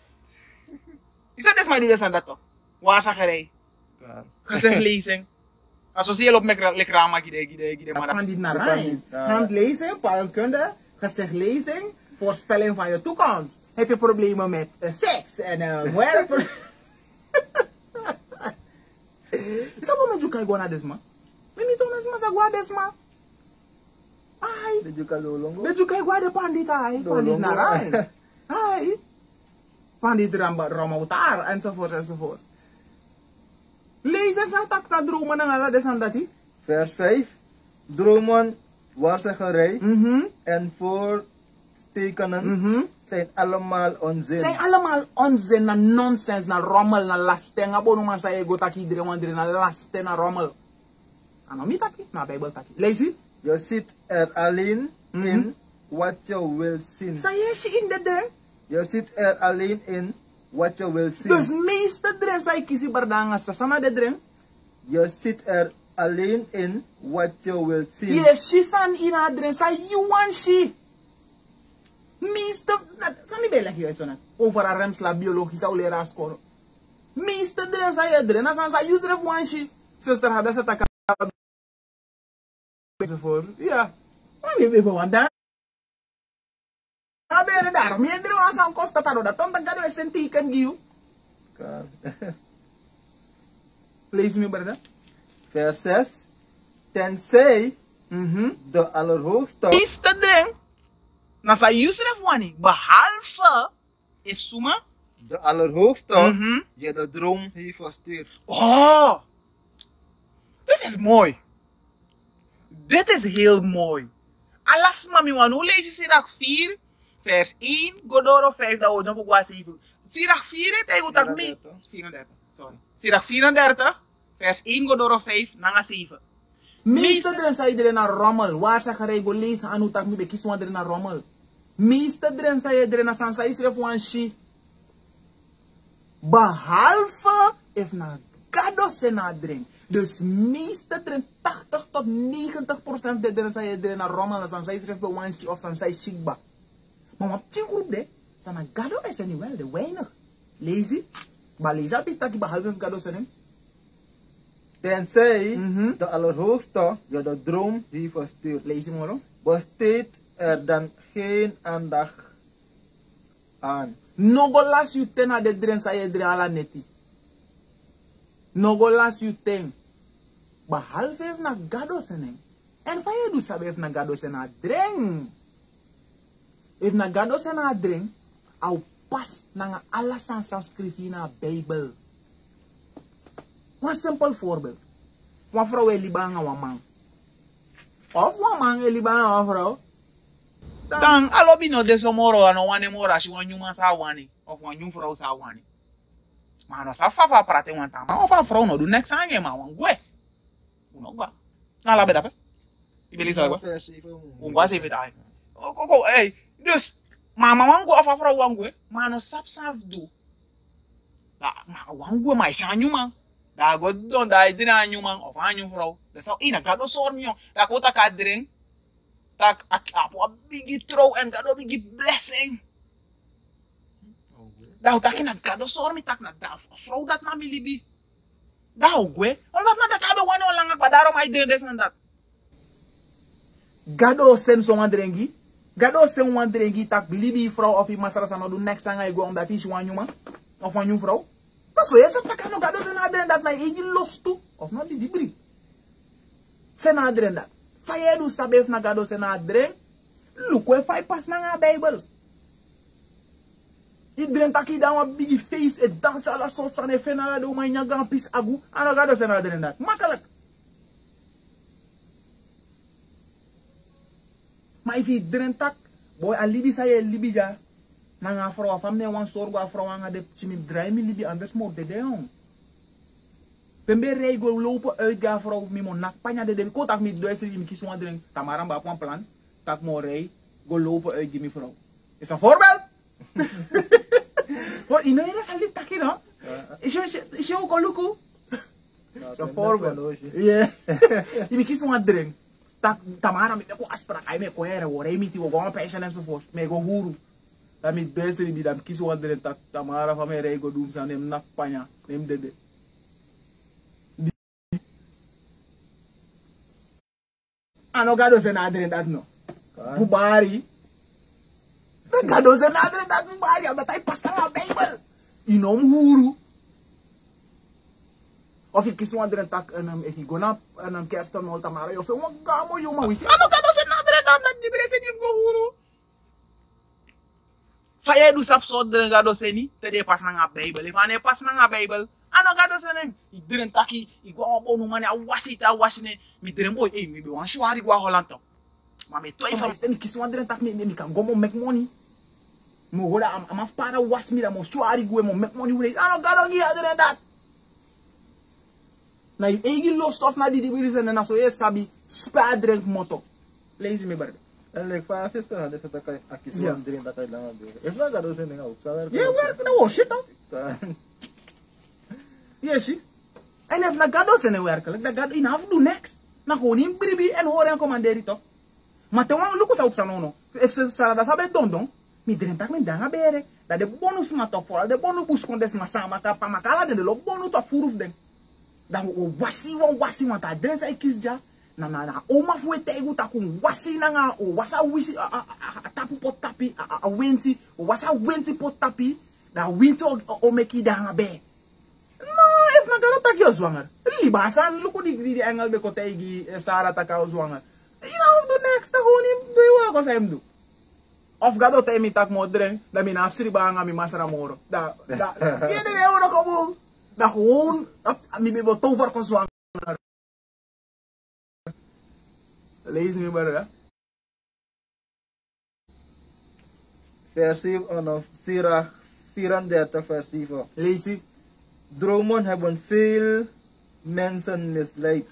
Isa des mai dudes andato. Warsacherei. Klar. Gezegd lezen. Associeer ya, op lekrama gide gide gide maar. Kan dit hand lezen, paalkunde, gezegd lezen. Voorspelling van je toekomst. Heb je problemen met eh, seks en eh werk? Is dat wat met je kan gaan naar desma? Niet om mensen maar gaan desma? Ai, De Juka Lolongo. ben je kan gaan de pandit ai, Dolongo. pandit naar rijden. Ai, pandit ramba ramautar enzovoort enzovoort. Lezen zijn tak dat dromen en alle desandati. Vers 5. Dromen, waarzeggerij Mhm. en voorstekenen Mhm. zijn allemaal onzin. Zijn allemaal onzin, na nonsens, na rommel, na lasten. Nga bono man sa ego taki iedereen wandere na lasten, na rommel. Ano mi taki? Na Bijbel taki. Lazy? Je zit er alleen Mhm. in wat je wilt zien. Sa yeshi in de dren. Je zit er alleen in wat je wilt zien. Dus meeste dren sa ikisi bardanga sa sama de dren. Je zit er alleen in wat je wilt zien. Yeshi san ina dren sa you want she. Meeste, na- sa mi. Over a remsla biologie sa ulera score. Meeste dren sa ye dren, na san sa use ref want she. Sister hada sa taka. Maar we hebben want daar. Ah, bere daar. Meer dren was aan kosta taro. Dat dan kan we senti kan giu. Kan. Lees me brada. Vers 6. Tenzij Mhm. de Allerhoogste. Na use ref wani. Behalve. If suma. de Allerhoogste Mhm. je de droom heeft verstuurd. Oh, dit is mooi. Dit is heel mooi. Alas mami wan, hoe lees je Sirach 4, vers 1, Godoro 5, dat we nog ook 7. Sirach 4, het eigenlijk ook mee. 34. 34, sorry. Sirach 34, vers 1, Godoro 5, nanga 7. Meeste dren sa iedereen naar rommel. Waar gerei go lezen aan utak mi be kisu iedereen naar rommel. Meeste dren sa iedereen naar sansa isref wan shi. Behalve if na gado se na drink. Dus meeste dren 80 tot 90 procent de dren sa iedereen naar rommel. Na sansa isref be wan shi of sansa shikba. Maar wat tien groep de. Sana gado is er niet wel de weinig. Lazy. Maar lees al pistaki behalve gado se nem. Tenzij Mhm. de Allerhoogste je de droom heeft verstuurd. Lazy moro. Besteed er dan geen aandacht aan. Nogo las ten a de dren sa ye dren ala neti. Nogo las you ten. Behalve if na gado seneng. En fa ye du sabe if na gado sen a dren. If na gado sen a dren, au pas na nga ala san sanskrifie na Bijbel. Een simpel voorbeeld. Een vrouw is liba nga een man. Of een man is liba nga een vrouw. Dan alobi no de so moro ano wane moro shi wan nyuma sa wani of wan nyum vrouw sa wani. Mano, sa fafa prate wan ta. Ma ofa vrouw no do next aan ma wan gwe. Uno gwa. Na la beda pe. Ibeli sa gwa. vers 7 mo. Un gwa se vita. O koko, hey. Dus, mama wan gwe ofa vrouw wan gwe. Mano sap sap do. Ma wan gwe ma shanyu man. da goddo da idina nyuman of anyu fro da so ina gado sor nyo. Da kota kadring. Tak apo a throw and gado big blessing. Da ta kina gado sor mi tak na da fro dat na mi libi. Da ogwe on va manda one wano langa padaro mai dire des ndat gado sem so mandrengi gado sem mandrengi tak libi fro of i masara sama du next sanga e i go on dat is wanyuma of anyu fro Masoyesa takanogado senadren dat na egi lostu of na didibri. Senadren dat. Fayedu sabef nagado senadren. Lukwe fay pas na nga Bible. Idren taki da uma big face e dansa la sosa na fenara de uma inyaga pis agu. Anogado senadren dat. Makalak. Mas if idren tak, boy alibi sa ye libi ja. Na nga afro afam ne wan sor go afro nga de chimi dry mi libi anders mo de deon. Pembe rei go lopen uit ga afro mi mo nak panya de de ko tak mi do esi mi kies wan dren tamaran ba plan plan. Tak mo rei go lopen uit gi mi vrouw. Is een voorbeeld? Wat ino ina salit taki no? Is je is je ook al luku? Is een voorbeeld. Yeah. Mi kies wan tak tamara mi ko aspra kai me ko era wore mi ti go passion and so forth me go huru tami besri bi dam kisu wadre tak tamara fa mere go dum sa nem nak panya nem dede ano gado sen adre dat no bubari gado sen adre dat bubari abatai pastala bible inom huru Of ik kies een tak en um, ik ga naar een kerst en al tamara. Of ik ga maar jongen. Ano ka dosen na dre na na di bresen yung gohuru faye du sap so dren gado se ni te de pas na nga bible. If ane pas na nga bible ano gado se nem. I dren taki i go abo no mane a wasi ta wasi ne. Mi dren boy eh mi be wan shwari go holanto ma me toy fa mi kies wan dren tak mi mi kan go mo make money mo goda am am para was mi da mo shwari go mo make money with ano gado gi adren dat. Na eigen lost of na die willen zijn en zo je sabi spa drink motto lees me bar Na de sa takay akis Yeah. drin takay lang abi. If na gado sen nga up sa wer. yeah werk na wo shit dan yeah shi en if na gado se ne werkelijk na gado in half do next na in bribi en horen en commanderi toch maar te wan luku sa op sa nono if se salada sabe don don. Mi drink tak mi danga bere. Da de bonus ma to for de bonus bus kon des ma sama ka pa makala de lo bonus to furuf den da wasi wan wasi wan ta den sa ikis ja na na na. O ma fu te gu ta kun wasi na nga o wasa wisi a, a, a, a tapu pot tapi a, a, a wenti o wasa wenti pot tapi da winti o, o, o meki da nga be. No if na garo tak yo zwanger libasan luko di di engel be ko te igi sara ta ka o zwanger you know do next ta honi do yo ko sa emdu of gado te mi tak modren da mi nafsiri ba nga mi masara moro. Da da yede ne wona ko da dat mi be bo ko zwanger lees me bara Vers 7 ano Sirach 34 vers 7. lees ie Dromen hebben veel mensen misleid.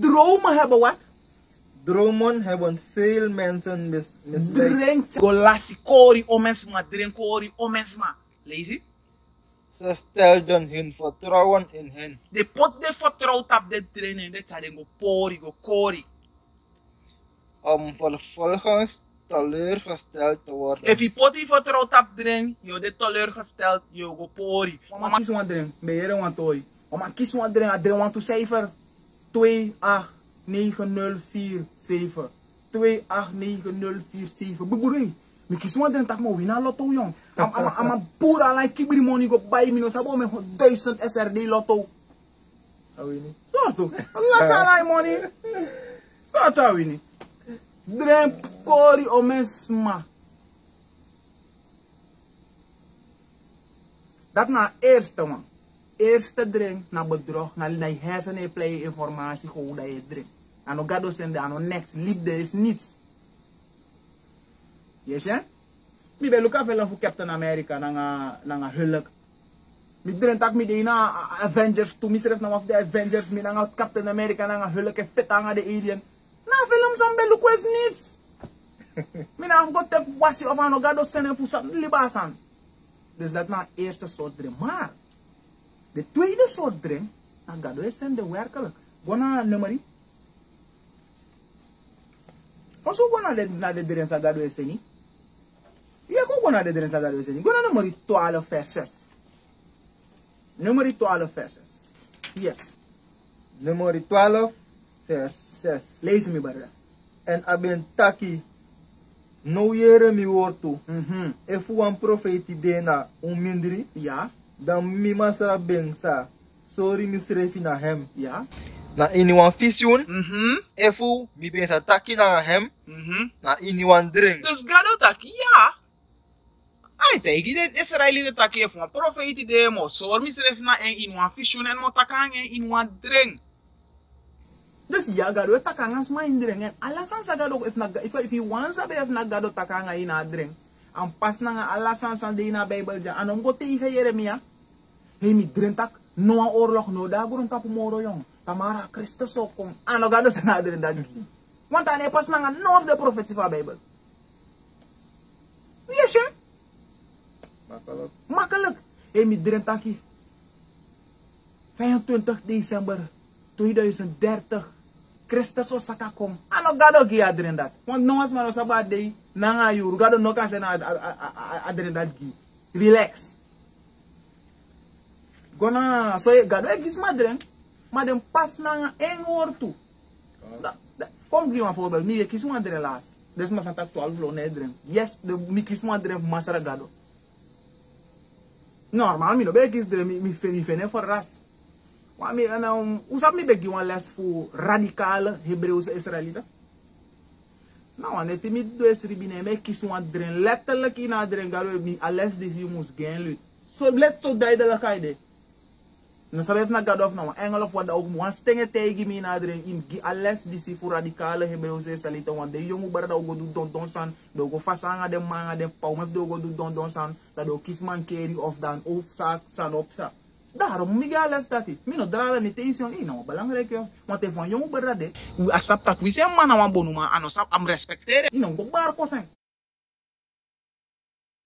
dromen hebben wat Dromen hebben veel mensen mis, misleid. drink golasi kori omens ma drink kori omens ma lees ie Ze stelden hun vertrouwen in hen. de pot de vertrouwt op de trainen de tsaden go pori go kori Om vervolgens teleurgesteld te worden. If je poti vertrouwt op drink, je de teleurgesteld, je go pori. Mama kies wan drink, beheer wan toy. Mama kies wan drink, a drink wan to cijfer 28904 28904 Buburi. Mi kies wan drink tak mo wina lotto jong. Am am pura like kibri money go buy mi no sabo me 1000 SRD lotto. Awini. Soto. Allah salai money. Soto awini. Drink kori o mesma. Dat na eerste man. Eerste drink na bedrog, na je hersenen play informatie gewoon dat je drink. Ano gado sende, ano next, liefde is niets. Yes, hè? Mi be luka velen voor Captain America na nga na nga hulk. Mi dren tak mi de na Avengers tu mi seref na waf de Avengers na Captain America na nga hulke feta nga de alien. nan fe lom san belou kwez nit. Mi nan fgo tek wasi ofan no gado sene pou san li basan. Dus dat nan eerste soort dream. Maar, de tweede soort dream, dan gado e sende werkelijk. Gwa nan numeri. Oso gwa nan de, na de dream sa gado e seni. Ye kon gwa nan de dream sa gado e seni. Gwa nan numeri 12 vers 6. Numeri 12 vers 6. Yes. Numeri 12 vers 6. Lees me brother. En aben taki no yere mi wortu. Mhm. If wan profeti dena un mindri, Ja. dan mi masara ben sa. Sorry mi srefi na hem. Ja. Na ini wan visioen, Mhm. efu mi ben sa taki na hem, Mhm. na ini wan drink. Dus gado taki ja. Ai tegi de Israeli de taki e fun profeti de mo sor mi na en in wan fishun en mo takang en in wan dreng. Dus ja gado takang as ma in dreng en alasan sa gado if na if if you want sabe if na gado takang in na dreng. Ang pas na nga alasan sa de na Bible ja anom go te ika Yeremia. Hey mi dreng tak no ang orlok no da gurun tapu moro yung. Tamara Kristo so kung ano gado sa na dreng dagi. Want ne pas na nga no of the prophets of Bible. Yes, sure. Makalot. Makkelijk. Hé, mi drin taki. 25 december 2030. Christus o saka kom. Ano gado gi adrin dat. Want no as mano sabat day na nga yuru. Gado no kan sena adrin dat gi. Relax. Gona so e gado e gis madren. Madem pas na nga en. Da- da- Kom gi een voorbeeld. Nu je kies een adren laas. Dus maar santa 12 lo nedren. Yes, de mi kies een adren masara gado. Normal, mi no be kis de mi mi fene for ras. Wa mi ana um, usap mi begi wan les fu radicale Hebreeuwse Israëlieten. Nou, ane ti mi do esri bine me kis wan dren letterlijk in galo mi ales dis you mus gen lu. So let so duidelijk kaide. No sabe na God of nou, engel of wat ook wan stenge tegi mi na adren in gi ales disi fu radicale Hebreeuwse Israëlieten wan de jongu bara da go do don don san, fasanga de manga de pau mef do go do don don san, dat do kis man of dan of sa san op. Daarom mi ga les dati. Mi no drala ni tension i no belangrijk yo. Want te van jongu bara de. U asap tak wi se man wan bonu ma ano sap am respectere. I no go bar ko sen.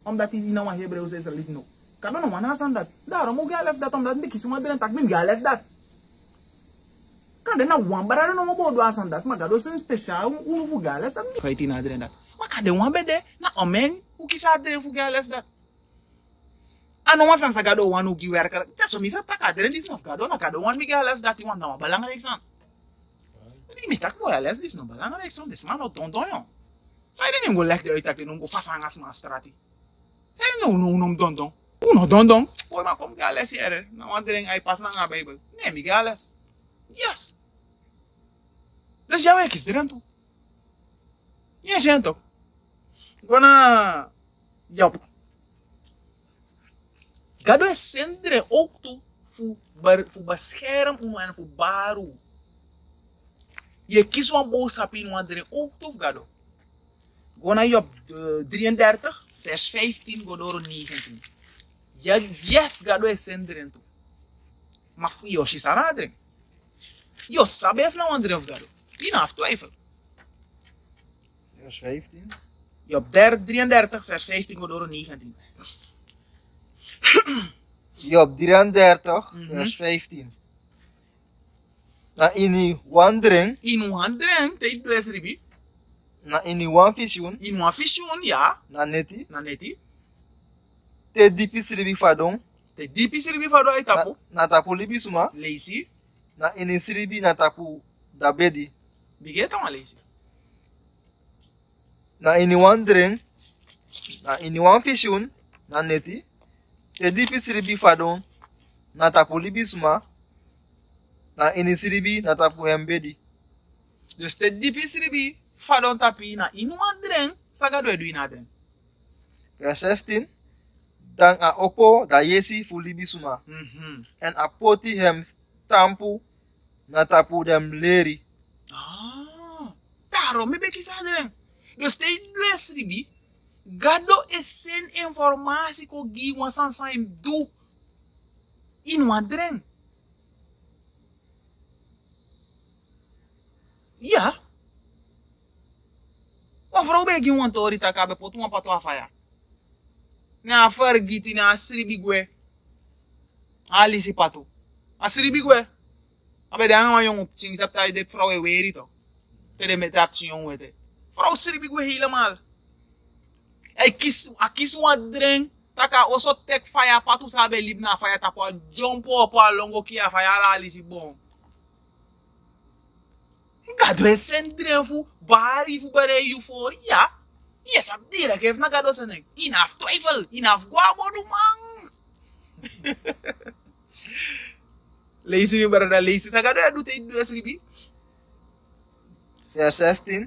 Omdat i na wan Hebreeuwse Israëliet no. Kada no wana san dat. Daarom mo ga les dat omdat mi kis wan dren tak mi ga les dat. Kade na wan bara no mo bodo asan dat. Magado sen special un fu ga les. Kaiti na dren dat. Makade wan bede na omen u kisa dren fu ga les dat. ano masansa gado wan ugi wer kar taso misa takatere dis naf gado na gado wan mige alas dati wan dama balanga leksan mi tak mo alas dis no balanga leksan dis man o tonton yon sai de ningo lek de oi takle nungo fasangas ma strati sai no no unom dondon uno dondon oi ma kom gales yere na wan dereng ai pas na nga bible ne mige alas. Yes Dus jouw werk is er aan toe. Ja, zijn toch? Gwana... Jap. Kado is sendere ook toe voor bescherm om en voor baru. Je kiest een boodschap in ook toe gado. Gona Job eh, 33 vers 15 godoro 19. Ja, yes gado is sendere toe. Maar voor jou sabe gado. Nou nou vers 15? Job 33 vers 15 godoro 19. die op 33 mm -hmm. vers 15. Na in die wandering. In wandering, tijd bless ribi. Na in die one vision. In one vision, ja. Na neti. Na neti. Te dipi siribi fadon. Te dipi siribi fadon ay eh, tapu. Na, na tapu libi suma. Leisi. Na in die ribi na tapu dabedi. Bigeta ma leisi. Na in die wandering. Na in die one vision. Na neti te dipi siribi fadon, na tapu libi suma, na ini siribi na tapu hembedi. Dus te dipi siribi fado tapi na inu andren saga do edu inadren. Vers 16. Dan a opo da yesi fu libi suma. Mhm. En a poti hem stampu na tapu dem leri. Ah. Taro me beki sadren. Dus te siribi Gado esen informasi ko gi wasan sa im du in wadren. Ya. Wan frou be gi wan tori takabe potu wan patwa faya. Na afer giti na asribi bigwe. Ali si patu. Asribi bigwe. Abe de an wan yon ching sapta de frou e weri to. Te de metap chi yon wete. Frou sribi gwe helemaal. mal. aki, kis, a kis wan dreng, taka oso tek faya patou sa be libna faya tapwa jompo pa longo ki a faya la li si bon. Gado ya. e sen dreng fou, bari fou bere eufori ya. Ye sap dire ke fna gado sen ek. Inaf twyfel, inaf gwa bodu man. Leisi mi barada leisi, sa gado ya dute idwe ya, sribi. Verse ya, Sestin,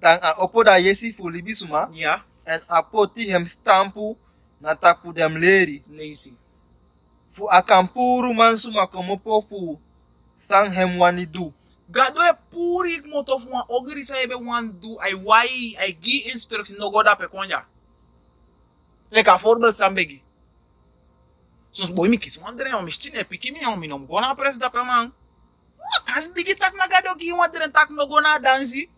Dan a opo da yesi fou libi suma. Ya. Yeah. En a poti hem stampu na tapu dem leri. lazy. Fu a kampuru man suma komopo fu sang hem wani du. Gado e puri moto fu wan ogri sa ebe wan du ai wai ai gi instruction no goda pe konja. Leka voorbeeld sambegi. Soms boy mi kis wan dren om mistine piki mi om mi nom gona pres da pe man. Wa kas bigi tak na gado gi wan dren tak no gona dansi.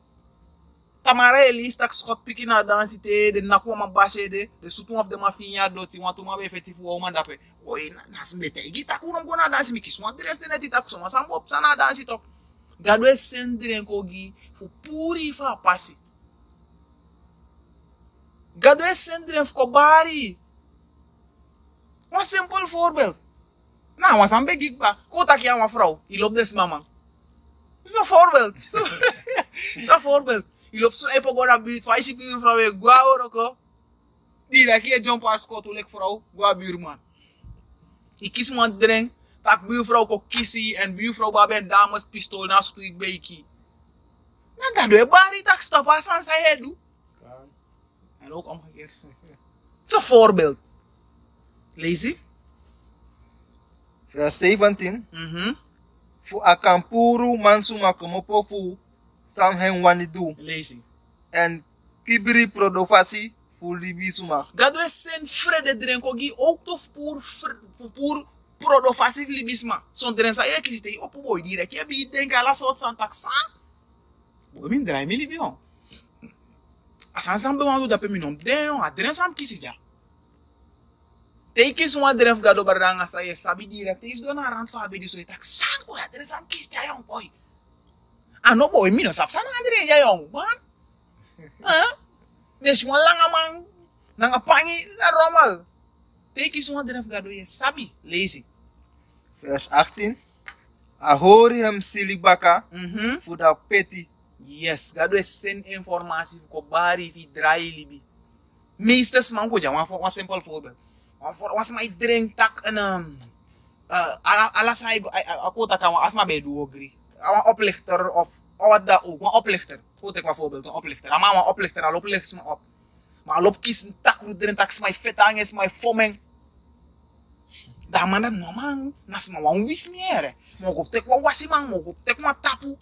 Tamara elis tak skot piki na de nakwa man bashe de de sutu of de ma finya do ti wan tu ma be effective wo man da pe. Oy na nas mbete gi tak unom gona dansi mi kis wan dren stene ti tak so ma sambo sana dansi tok. Gado e sendren ko gi fu puri fa pasi. Gado e sendren fu ko bari. Een simpel voorbeeld. Nou, was aan big ba. Kota ki aan mijn vrouw. Je loopt des mama. Dat is een voorbeeld. Is een. ilop so eh, e go na biri twaisi biri fra we gwa oroko oh, di la ki e eh, pa asko ko tulek frau. Gwa biri man i kis man dreng. Tak biri frau ko kisi en biri frau ba ben damas pistol na squid be iki. Na gado e bari tak stop asan sa hedu en ook omgekeerd het is een voorbeeld lazy? Vers 17. Mm -hmm. Fu akampuru mansu makomopo fu. Sam Henwanidu Lazy. and Kibri Prodofasi Fulibi Suma. Gado é sen frede drenkogi octof por, por Prodofasi Fulibi Suma. Son dren sa yeki sitei opo boy dire ki ya ebi denka la sot san taksa. Boy min drai mi libi on. Asan san be wangu dape minom den yon a dren sam kisi ja. Teikis dren sa ye sabi dire teis dona ranto abedi so tak sang boy a dren sam ja yon boy ano po, eh, sana nga diri jayong. yong. Ha? Yes, wala nga mang nang apangi na romal. Take is one diraf gado yes, sabi, lazy. Vers 18. Ahori ham silibaka mm -hmm. fuda peti. Yes, gado es sen informasi ko bari fi dry libi. Mister man ko ja, one, one simple food, One for was my drink tak anam. um uh, ala ala sai go akota kan asma be do gree. Wan oplichter of wat da ook, wan oplichter. Goed ik maar voorbeeld, een oplichter. Maar wan oplichter al oplicht me op. Maar al op kies een tak ru drin tak smai fetang is my fomeng. Da man dat no man, nas ma wan wis miere. Mo ko tek wa wasi man, mo ko tek ma tapu.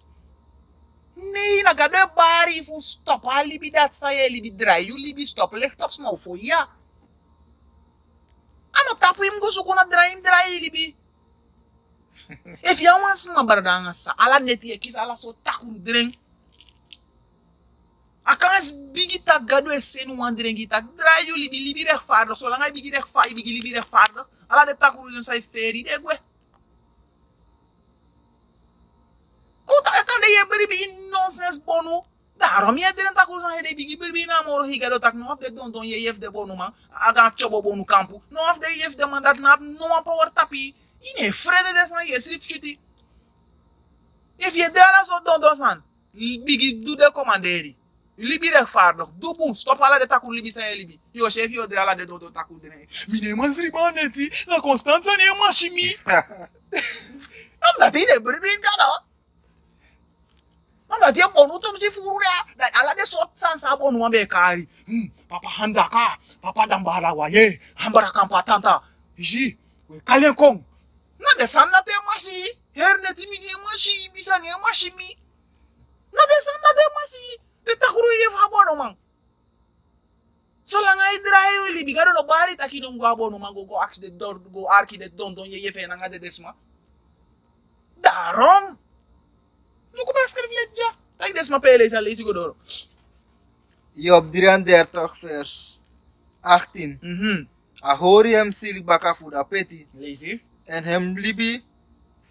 Nee, na gado e bari fu stop. A libi dat ye libi dry. You libi stop. Licht op smau for ya. Ano tapu im go suko na dry im dry libi. e viamos uma barra bara sa ala neti e kisa ala so takuru dreng a kan as gado e senu wan dreng gi tak dra yu libi libi rek fardo. So langa bigi rek fardo. Ala de takuru yon sai feri de gwe. Kota e kan nonsense bono da ye dren takuru san hede bigi beri bi na higado tak no afde don don ye yef de bonu ma. Aga chobo bonu kampu. No afde yef de mandat na no power tapi. Yine frede desen yesirip chiti. E fiede ala so don dosan. Bigi dude komanderi. Libi de fardo. Dubun. Stop ala de takun libi sen libi. Yo chef yo dre ala de dodo takun dene. Mine man sriban neti. La Constanza ne man shimi. Am dati de bribrim gada. Am dati e bonu tom si furu de. Ala de so san sa bonu ambe kari. Papa handaka. Papa dambara wa ye. Hambara kampatanta. Iji. We kalen kong. Nade sana te masi, herne timi ne masi, bisa ne masi mi. Nade sana te masi, te takuru ye fa bono mang. So la ngai drai we li bigaro no bari ta kidong go abono mang go go axe de dor go arki de don don ye ye desma. Darom. Nu ko baskar vletja. Ai desma pele sa lesi go dor. Yo abdiran der tok fers. Achtin. Mhm. Mm Ahoriam sil bakafuda peti. Lesi. En hem libi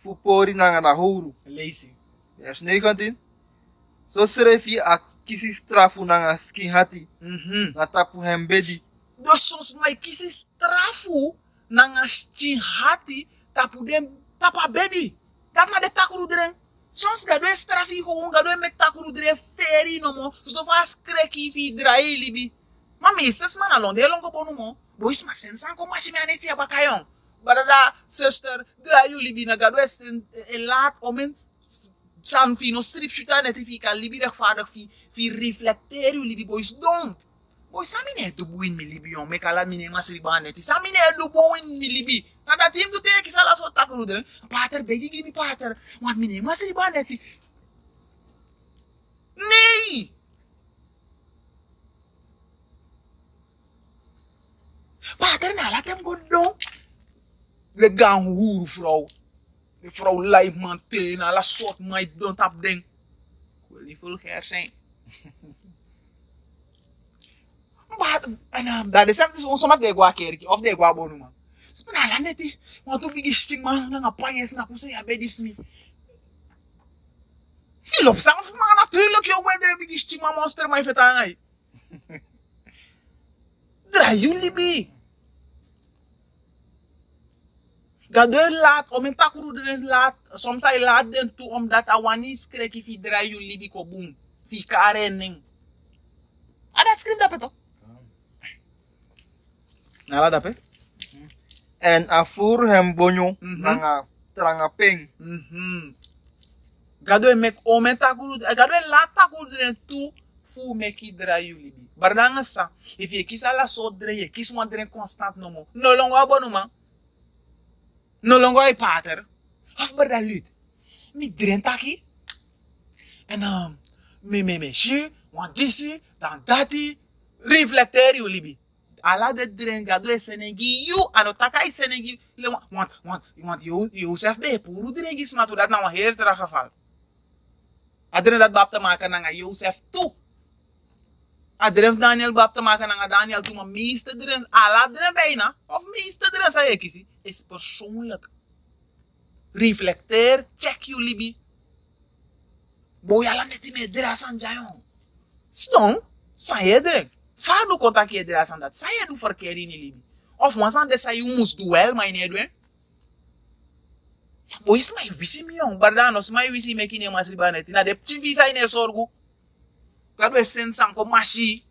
fu pori nanga na houru. Lees je. Vers 19. So a kisi strafu nanga skin hati. Mhm. Na tapu hem bedi. Dus soms mai kisi strafu nanga stin hati tapu dem tapa bedi. Dat na de takuru dren. Soms ga doe strafi gewoon ga met takuru dren feri no mo. So so fast kreki fi drai libi. Ma mi ses man alon de longo bonu mo. Boys ma sensan ko machi me aneti abakayon brother, sister, there you live in a God West in a lot of men, some something no strip shoot net if you can live the father fi fi reflect. There you live boys don't. Boy sami ne do buin me live on Me call out, make ala mine ma sri banet sami ne do buin me live. nada tim do te ki sala so takru den pater begi gi mi pater. Wan mine ma sri banet nei pater na la tem godon Lega huru vrouw. Die vrouw lijkt man tegen alle soort mij don't have ding. Ik wil niet vulgair zijn. Maar, en dat is hem, soms heb ik wel kerkje, of de wel bonen. Dus ben al aan het, maar toen ben ik stik man, dan ga panje snap, hoe zei je bij die familie. Je loopt samen voor mij natuurlijk, joh, waar ben ik stik man, monster, maar je vertaal. Draai jullie. Dat de laat, om een takuru de is laat, soms hij laat den toe, omdat hij wanneer skrek if hij draai jullie bi ko boom. Fi kare ning. Ah, dat schrijft dat toch? Nala dape? En a fur hem bonyo Mhm. nanga tranga ping. Gado e mek o men takuru, gado e la takuru den tu fu meki dra yuli bi. Bardanga sa, if ye kisa la so dre, ye kis wan dren constant no mo. No. No longo e pater. Of barda lut. Mi dren taki. En um, me me me shi, wan disi, dan dati, reflecter yuli bi. ala de dren gado e senegi yu ano taka i senegi le want want want want you you sef be puru dren gi smatu dat na wa her tra geval adren dat bap te maken na Josef toe adren Daniel bap te maken na Daniel toe maar meeste dren ala dren bijna of meeste dren sa kisi is persoonlijk. Reflecteer, check je libi. Boyala neti me edera san jayon. Stom, sa je drek. Fa do konta ki edera san dat. Sa je yedu verkeer in libi. Of man san de sa yu mus duel ma in edwen. Bo is my wisi mi yon. Bardan os my wisi me ki ne masri banet. Na de pti visa in e sorgu. Gadwe sen san ko mashi.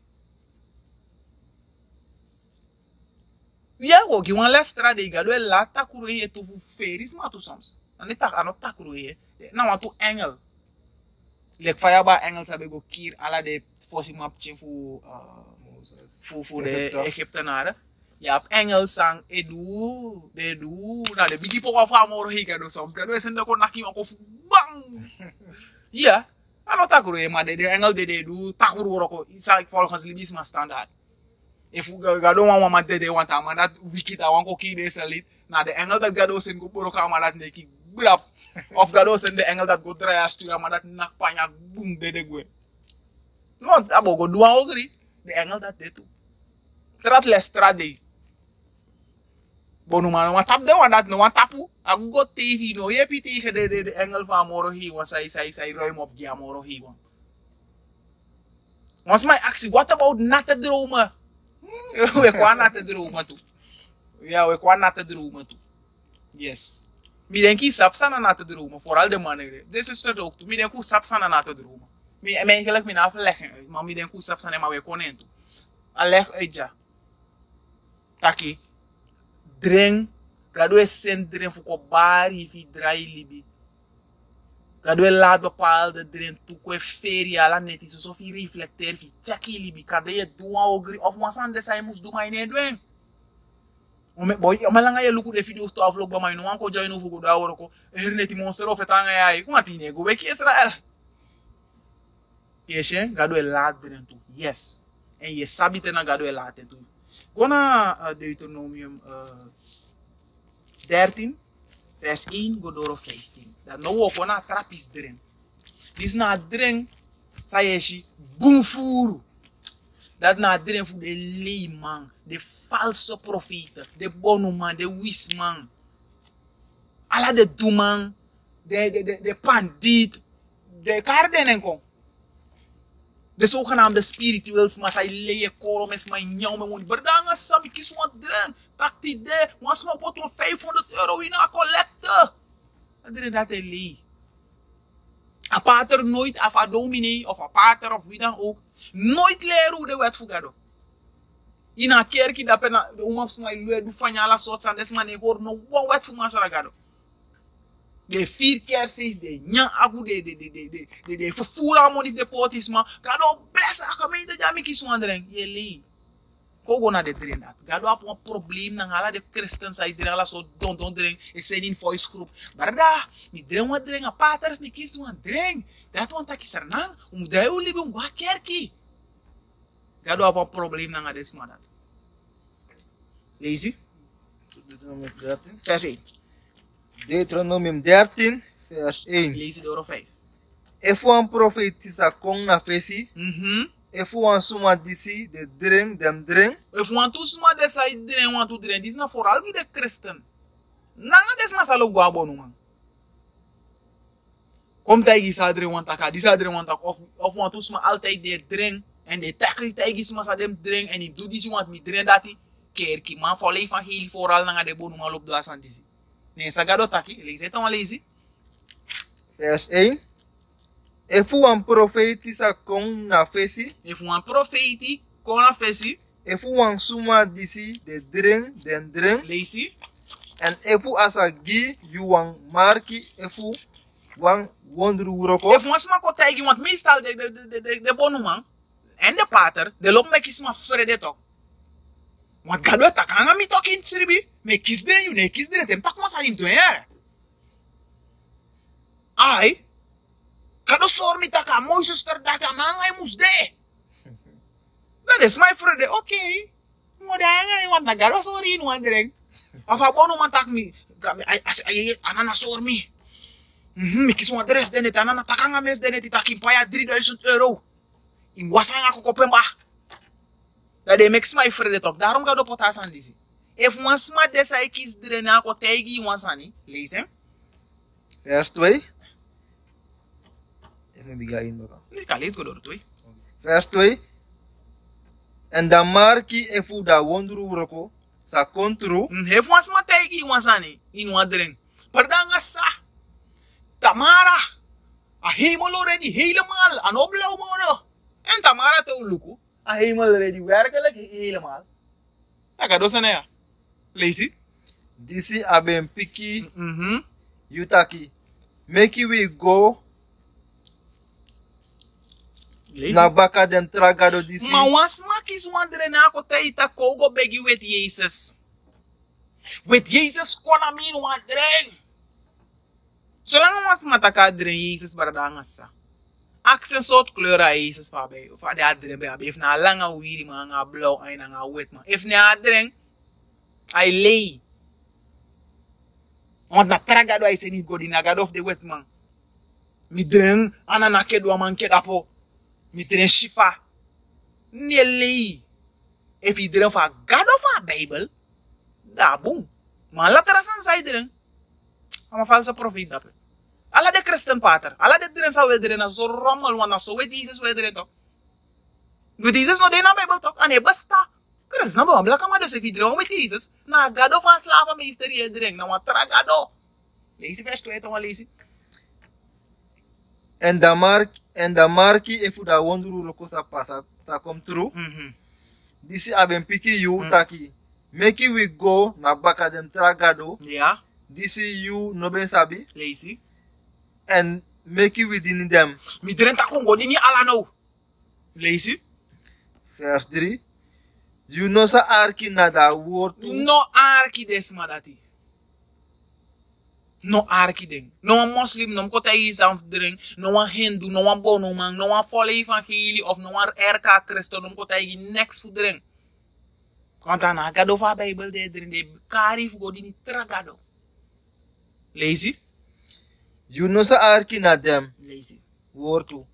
Ook. Je wan les strade. Gado e la takuru ye tu fu feris ma tu soms. Dan tak ano takuru ye. Na wan tu engel. Lek faya ba engel sabe go kier ala de fosi map chin fu uh, voor, voor de Egypte. Egyptenaren. Ja, op Engels sang edu, dedu, nou de bigi poko fa moro higa do soms. Gado esen de ko naki ko fu bang. Ja, ano takuru maar de de Engel de dedu takuru roko isa volgens libis ma standaard. If God don't want my dead, they want a man that wicked, I want to kill, this sell it. Now the angle that God send, go put a man that they keep grab. of God send the angle that go dry as to a man that knock panya boom, dead they go. No, abo go do one agree. The angle that they do. Trat less trat they. But no man, no one tap the one that no one tapu. I go TV, no, yeah, pity, the, the, the angle for Amoro he was, I say, I row him up, yeah, Amoro he one. Once my ask what about not a drama? ecoanată drumul, mă, tu. Ia, ecoanată te mă, tu. Yes. Mire închi sapsana nată drumul, foral de manere. This is the doctor. Mire încu sapsana nată drumul. Mi enkelek mi naf lehen. Ma mire încu sapsana ma we conentu. Aleh eja. Taki. Dren. Gadu e sen dren fuko bari fi drai libi. Gado e laat bepaalde drink toe ko e feria ala neti so so fi reflecteer fi chaki libi. Kade ye doa ogri of masan de sai mus duma ine doen. Ome boy, ome langa ye luku de video to avlog ba mai no anko join no fugo da woro ko. Er neti monster of etanga ya ai. Kuma tine go weki Israel. Yeshe, gado e laat drink toe. Yes. En je sabi te na gado e laat toe. Go naar uh, Deuteronomium uh, 13, vers 1, go door 15. Dat nou ook na trapis erin. Dis na dring, sa yeshi, boom furu. Dat na dring voor de leeman, de valse profeten, de bonuman, de wisman. Alla de duman, de, de, de, de pandit, de kardenen kon. De zogenaamde spirituals, maar zij leien koren met mijn jou met mijn berdanga sami kies wat dren. Tak die de, maar pot 500 euro in een collecte. Is dat hij lee. A pater nooit, of a dominee, of a pater, of wie dan ook, nooit leren hoe de wet fugado. In een kerk, dat ben de omaf smai luet, du fanya la soort san des one wet fu masaragado. De vier kerstfeest, de nyan agu, de de de de de de de vervoer money de potis man. Gado bless a gemeente jami ki swanderen. Je lee. kogo na de dren dat ga do wan problem nan ala de kristen sa dren ala so don don dren e sen in voice group barda mi dren wan a pater mi kis wan dren dat wan taki sernan um dai u libe um kerki ga do wan problem nan ala sma dat. Lazy? Vers 1 Deuteronomium 13 vers 1 lees door 5 E foi um profetiza com na fesi. Mhm. Mhm. efu an suma disi, de drink, dem drink, If want to sma des ai dren want to dren, dis na vooral wie de christen. Nanga des ma salo gwa bonu man. Kom tagi sa dren want taka, dis a dren want taka, of, of want to sma altijd de dren, en de tagi tagi sma sa dem dren, en do dis want mi dren dati, kerki man folle evangelie vooral nanga de bonu man do asan disi. Nee, sa gado taki, lees vers 1. E fu an profetiza com na fesi. E fu an profeti com na fesi. E fu an suma disi de dren den dren. Leisi. En e fu asa gi yu wan marki e fu wan wondru uroko. E fu an suma kota want mistal de, de, de, de, de bonuman. En de pater. De lop me suma frede tok. Want gado e takanga mi tok in. Me kis den yu ne kis den. Tem tak masalim tu eh? en. Ai. Kado sor mi taka Moises ter manga nangai musde. That is my friend. Okay. Mo dangai wan tagaro oh, sori nu andreng. Afa bonu man tak mi kami ai anana sor mi. Mhm, mi kisu adres dene tanana takanga mes dene titakin paya 3000 euro. Im wasanga ko kopemba. That they makes my friend talk. Darum kado potasan disi. If one smart desa ikis drena ko tegi wansani. Lezen. First way με πηγαίνει τώρα. Είναι καλή το τώρα marki e fu da wondru uroko sa kontru. He fu asma taigi wasani in Tamara. A ready already helemaal. An oblauw moro. En Tamara te uluku. A hemel already werkelijk helemaal. Aga dosane ya. Lazy. Disi aben piki. Mm -hmm. Yutaki. Make we go na baka den tragado disi. Maar was mak is wandelen na ako tayo ta kogo begi with Jesus. With Jesus ko na min wandelen. Zolang was mataka dren Jesus baradangas sa. Aksen soort kleur a Jesus fa be. Fa de adren be. If na langa wiri ma nga blauw na nga wit ma. If na adren ay lay. Want na tragado senif go di nagado of the wet man. Mi dren anana kedwa man kedapo. Mitre shifa. Nele. If you didn't for God of a Bible. Da bom. Mas lá terá san sai dren. Ama falsa profita. Ala de Christian pater. Ala de dren sa wedren na so rommel wana so wet Jesus wedren to. Wet Jesus no de na Bible to. Ane basta. Christian ba bla kama de se vidren wet Jesus. Na God of a slava meester ye dren na wa tragado. Lees vers 2 to lees. En dan mark en dan marki efu da wondru uroko sa pasa sa come through. Mhm. Disi aben piki you Mm. taki. Make we go na baka den tragado. Ja. Disi you no ben sabi. Lees. And make we din them. Mi dren ta kongo di ni ala no. Lees. Vers 3. You know sa arki na da word. No arki des madati. no arkiding. Não é muslim, não kota fazer não é hindu, não é bonomang, não é folha evangelie ou não é erca Christo, não kota yi next fudring. Want dan ga do va de drin de kari go dini tragado. Lazy? You know sa arki na dem. Lazy. Wortu.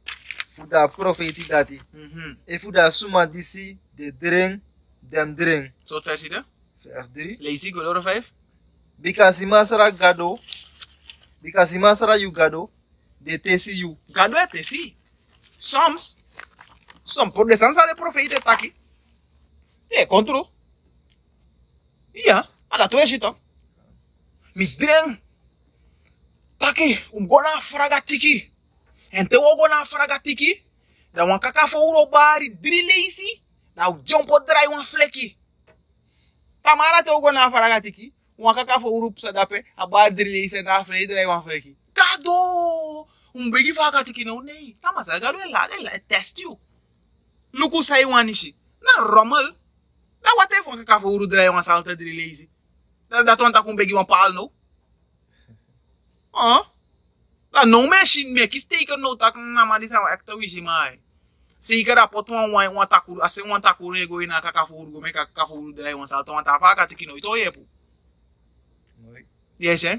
Fuda profeti dati. Mm -hmm. E fuda suma disi de dring, dem dring. Zo so, versie de? Vers 3. Lazy, go 5. Because ima gado. Because in Masara you Gado, oh, they test you. Gado é tesi. Soms, some Protestants are the prophet taki. É contro. a da tua ejito. Mi dren. Taki, um gona fragatiki. Ente o gona fragatiki. Da wan kaka fo uro bari drileisi. Da o jumpo dry wan fleki. Tamara te o gona fragatiki wakaka fo urup sadape abar drile isen tá na fre drile wan né, fre ki gado! Um begi fa kati ki no nei na tá, masa é gado é ela ela é test you luku sai wanishi na romal na wate fo kaka fo uru drile wan salta drile isi na da tonta com begi wan pal no ah la não mexe me que steak no tá com na madisa o acta wiji mai se cara poto wan wan wan takuru ase wan takuru ego ina kaka fo uru me kaka fo uru drile wan salta wan ta fa kati ki no ito então, yepu Yes eh?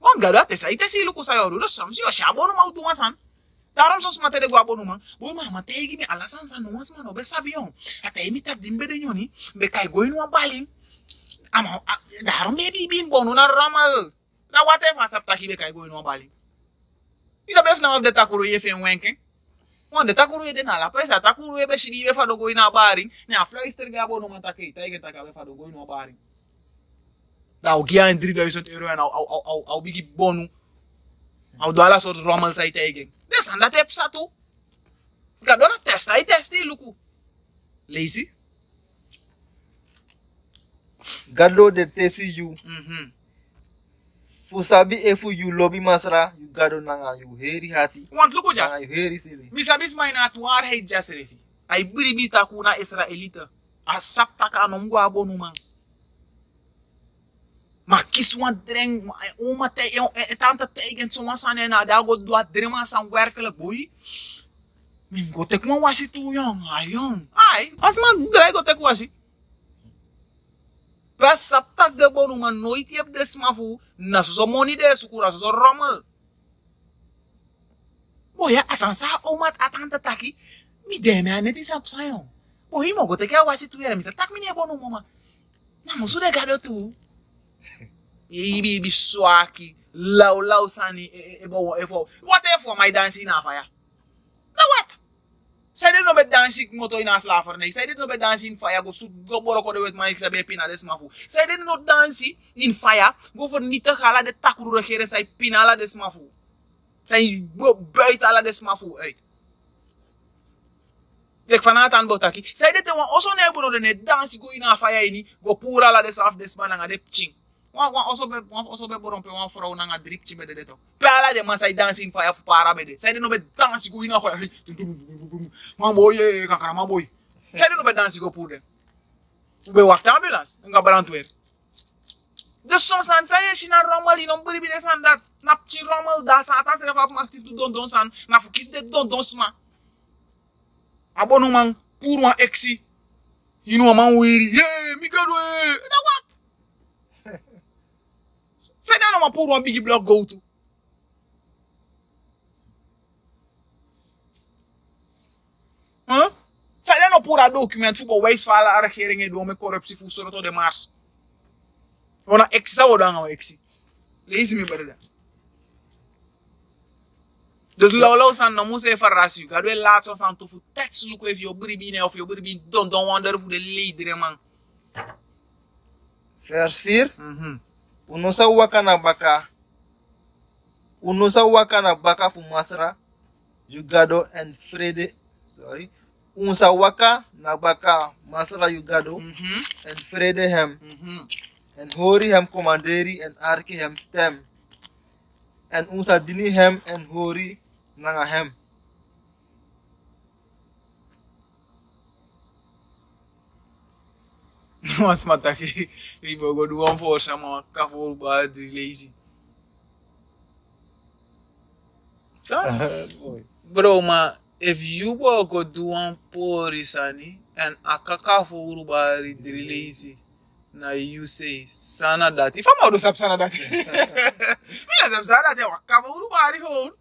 Wan gado ate sa ite si luku sa yoru lo samsi yo shabo no mautu wan san. Daarom sos mate de guabo no man. Boy mama te igi mi alasan san no wan man obe sabi yon. Ate imi tap dimbe de nyoni. Be kai goin wan baling. Ama daarom me bi bin bonu na ramal. Na wate fa sap taki be kai goin baling. Isa bef na of de takuru ye fen wenken. Wan de takuru ye de na la pesa takuru ye be shidi be fa do goin na baring. Ne a fluister gabo no man take. Taka be fa do goin wan da au ghia en 3000 euro en au, au, au, au, bonu. Au doa la sort rommel tegen. ite igen. Desan dat ep sa tu. Ga dona ik test die luku. Lazy. Gado de tesi you. Mm sabi e efu you lobby masra, you gado nanga you heri hati. Want luku ja. Nanga you nah, heri siri. Misabis maina tuar hei jasirifi. Ai biri bita kuna Israelita. Asap taka anomgwa abonu man. Makkisuwan dreng, omate, eh, eh, tante tegen eh, zo'n san en adago doa drema san werkelijk boei. Min gote kwa wasi tu yon, ayon. ai, as ma drai gote kwa wasi. Pe sapta gebonu ma nooit heb desmafu, na so moni de sukura so rommel. Boya asan sa omat atanta taki, mi deme aneti sap sayon. Boyi mo gote kwa wasi tu yere, mi sa tak mi ne bonu mama. Na musu de gado tu. Ibi ibi swaki. Lau lau sani e e e bo e. What for my dancing na fire? Na what? Say they no be dancing moto in a slaver nee. Say they no be dancing fire go su go boro ko de wet man iksa be pina des. Say they no dancing in fire go for nita kala de takuru regere say pina la des mafu. Say bo buiten ala des mafu uit. Lek vanuit aan botaki. Say they te wan also ne bro de ne dansi go in a fire ini go pura la des af des de ching. Wan osobe be wan also be borong pe wan vrouw nanga dripje met de de man sai dancing fire of para met de. Sai de no be dance go ina fa. Man boy kakara man boy. Sai de no be dance go pour de. Be wakta ambulance nga brand weer. De soms aan sai e shi na rommel in omburi bi de san dat. Na pchi rommel da sa ata se fa actief tu don don san. Na fukis de don don sma. Abonu man pour wan exi. Inu man wiri. Yeah, mi gado. E. E na wa Say that no man pur wan biggie block go to. Huh? Say that no pura document fu go wijs fala a regering e do me corruptie soroto de mars. Wana exi sa wodan ngaw exi. Lees mi bada. Dus lauw san no muse farras you. Gado e laat ons aan tofu tets luku if yo buri bine of yo buri bine don don wonder fu de leidere man. Vers 4. Mhm. unosa wakana baka. Unosa wakana baka fu masra. Yugado and frede sorry. Unsa waka na baka masra yugado mm -hmm. and frede hem. Mm -hmm. and hori hem komanderi and arki hem stem. And unsa dini hem and hori nanga hem. Nossa, mata tá aqui. E meu gordo vão forçar, mano. Cavou o de lazy. Sabe? Bro, mas if you vai go do one poor sani and akaka for ubari de lazy. Na you say sana dati. Fama do sap sana dati. Mina sap sana dati wakava urubari hon.